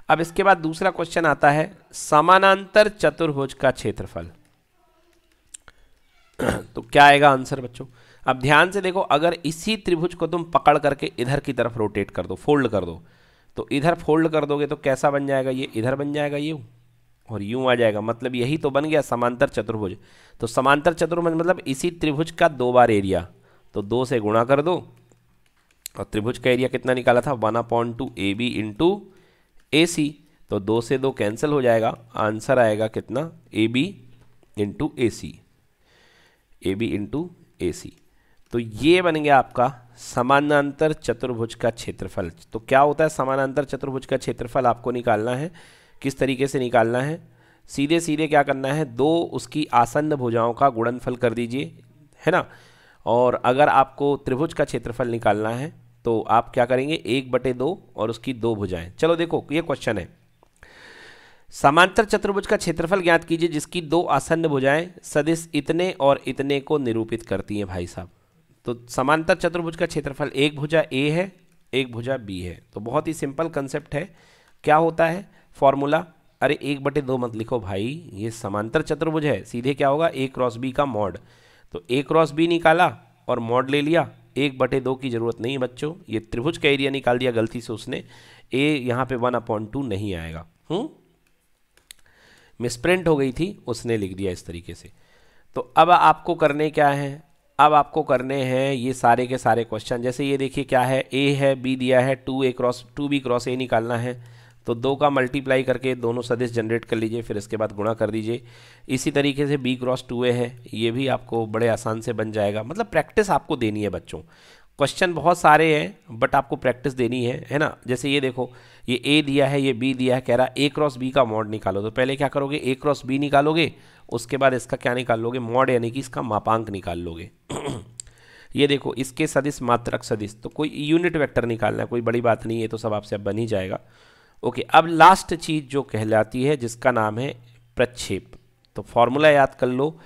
अब इसके बाद दूसरा क्वेश्चन आता है, समानांतर चतुर्भुज का क्षेत्रफल। तो क्या आएगा आंसर बच्चों? अब ध्यान से देखो, अगर इसी त्रिभुज को तुम पकड़ करके इधर की तरफ़ रोटेट कर दो फोल्ड कर दो तो इधर फोल्ड कर दोगे तो कैसा बन जाएगा ये? इधर बन जाएगा ये और यूँ आ जाएगा। मतलब यही तो बन गया समांतर चतुर्भुज। तो समांतर चतुर्भुज मतलब इसी त्रिभुज का दो बार एरिया तो दो से गुणा कर दो, और त्रिभुज का एरिया कितना निकाला था? One upon two A B into A C तो दो से दो कैंसिल हो जाएगा। आंसर आएगा कितना? A B into A C A B into A C तो ये बन गया आपका समानांतर चतुर्भुज का क्षेत्रफल। तो क्या होता है? समानांतर चतुर्भुज का क्षेत्रफल आपको निकालना है। किस तरीके से निकालना है? सीधे सीधे क्या करना है? दो उसकी आसन्न भुजाओं का गुणनफल कर दीजिए, है ना? और अगर आपको त्रिभुज का क्षेत्रफल निकालना है तो आप क्या करेंगे? एक बटे दो और उसकी दो भुजाएँ। चलो देखो, ये क्वेश्चन है। समांतर चतुर्भुज का क्षेत्रफल ज्ञात कीजिए, जिसकी दो आसन्न भुजाएँ सदिश इतने और इतने को निरूपित करती हैं भाई साहब। तो समांतर चतुर्भुज का क्षेत्रफल एक भुजा ए है, एक भुजा बी है। तो बहुत ही सिंपल कंसेप्ट है। क्या होता है? फॉर्मूला अरे एक बटे दो मत लिखो भाई, ये समांतर चतुर्भुज है। सीधे क्या होगा? ए क्रॉस बी का मॉड तो ए क्रॉस बी निकाला और मॉड ले लिया। एक बटे दो की ज़रूरत नहीं है बच्चों। ये त्रिभुज का एरिया निकाल दिया, गलती से उसने। ए यहाँ पे वन अपॉइंट टू नहीं आएगा। हूँ मिसप्रिंट हो गई थी, उसने लिख दिया इस तरीके से। तो अब आपको करने क्या है? अब आपको करने हैं ये सारे के सारे क्वेश्चन जैसे ये देखिए क्या है? ए है बी दिया है two A cross two B cross A निकालना है। तो दो का मल्टीप्लाई करके दोनों सदिश जनरेट कर लीजिए, फिर इसके बाद गुणा कर दीजिए। इसी तरीके से बी क्रॉस टू ए है, ये भी आपको बड़े आसान से बन जाएगा। मतलब प्रैक्टिस आपको देनी है बच्चों। क्वेश्चन बहुत सारे हैं बट आपको प्रैक्टिस देनी है है ना? जैसे ये देखो, ये ए दिया है, ये बी दिया है, कह रहा है ए क्रॉस बी का मॉड निकालो। तो पहले क्या करोगे? ए क्रॉस बी निकालोगे, उसके बाद इसका क्या निकाल लोगे? मॉड यानी कि इसका मापांक निकाल लोगे। ये देखो, इसके सदिश मात्रक सदिश तो कोई यूनिट वेक्टर निकालना है, कोई बड़ी बात नहीं है तो सब आपसे अब बन ही जाएगा। ओके, अब लास्ट चीज़ जो कहलाती है, जिसका नाम है प्रक्षेप। तो फॉर्मूला याद कर लो।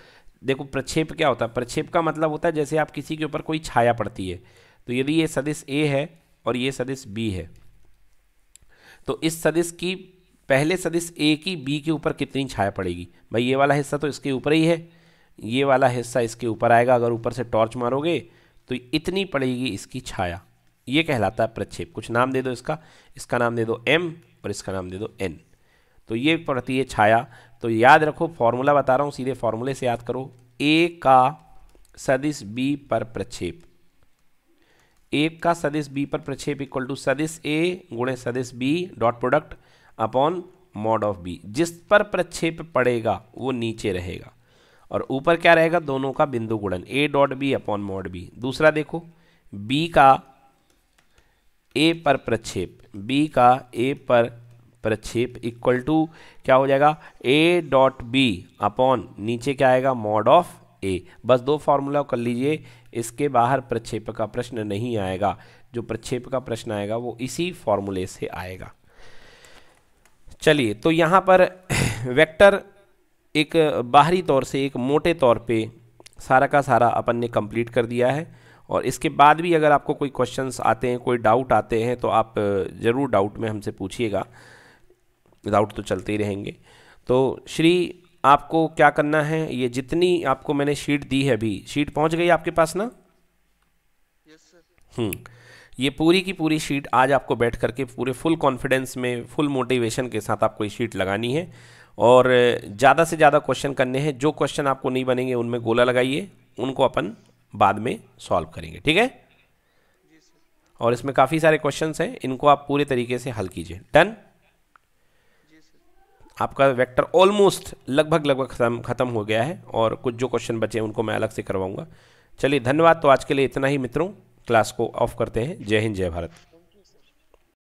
देखो, प्रक्षेप क्या होता है? प्रक्षेप का मतलब होता है जैसे आप किसी के ऊपर कोई छाया पड़ती है। तो यदि ये सदिश ए है और ये सदिश बी है तो इस सदिश की, पहले सदिश ए की बी के ऊपर कितनी छाया पड़ेगी? भाई, ये वाला हिस्सा तो इसके ऊपर ही है। ये वाला हिस्सा इसके ऊपर आएगा। अगर ऊपर से टॉर्च मारोगे तो इतनी पड़ेगी इसकी छाया। ये कहलाता है प्रक्षेप कुछ नाम दे दो इसका। इसका नाम दे दो एम और इसका नाम दे दो एन तो ये पड़ती है छाया। तो याद रखो फॉर्मूला बता रहा हूँ, सीधे फॉर्मूले से याद करो। ए का सदिश बी पर प्रक्षेप एक का सदिश बी पर प्रक्षेप इक्वल टू सदिश ए गुणे सदिश B dot product upon mod of B जिस पर प्रक्षेप पड़ेगा, वो नीचे रहेगा। और ऊपर क्या रहेगा? दोनों का बिंदु गुणन। A dot B upon mod B दूसरा देखो बी का ए पर प्रक्षेप बी का ए पर प्रक्षेप इक्वल टू क्या हो जाएगा? ए डॉट बी अपॉन नीचे क्या आएगा? मॉड ऑफ़ ए बस दो फॉर्मूला कर लीजिए, इसके बाहर प्रक्षेप का प्रश्न नहीं आएगा। जो प्रक्षेप का प्रश्न आएगा, वो इसी फॉर्मूले से आएगा। चलिए तो यहाँ पर वेक्टर एक बाहरी तौर से, एक मोटे तौर पे सारा का सारा अपन ने कंप्लीट कर दिया है। और इसके बाद भी अगर आपको कोई क्वेश्चंस आते हैं कोई डाउट आते हैं तो आप ज़रूर डाउट में हमसे पूछिएगा। डाउट तो चलते ही रहेंगे। तो श्री आपको क्या करना है? ये जितनी आपको मैंने शीट दी है अभी शीट पहुँच गई आपके पास ना? यस सर हम्म ये पूरी की पूरी शीट आज आपको बैठ करके पूरे फुल कॉन्फिडेंस में फुल मोटिवेशन के साथ आपको ये शीट लगानी है। और ज़्यादा से ज़्यादा क्वेश्चन करने हैं। जो क्वेश्चन आपको नहीं बनेंगे उनमें गोला लगाइए। उनको अपन बाद में सॉल्व करेंगे, ठीक है? और इसमें काफ़ी सारे क्वेश्चंस हैं, इनको आप पूरे तरीके से हल कीजिए। डन आपका वेक्टर ऑलमोस्ट लगभग लगभग खत्म हो गया है, और कुछ जो क्वेश्चन बचे हैं, उनको मैं अलग से करवाऊँगा। चलिए, धन्यवाद। तो आज के लिए इतना ही मित्रों क्लास को ऑफ़ करते हैं। जय हिंद, जय भारत।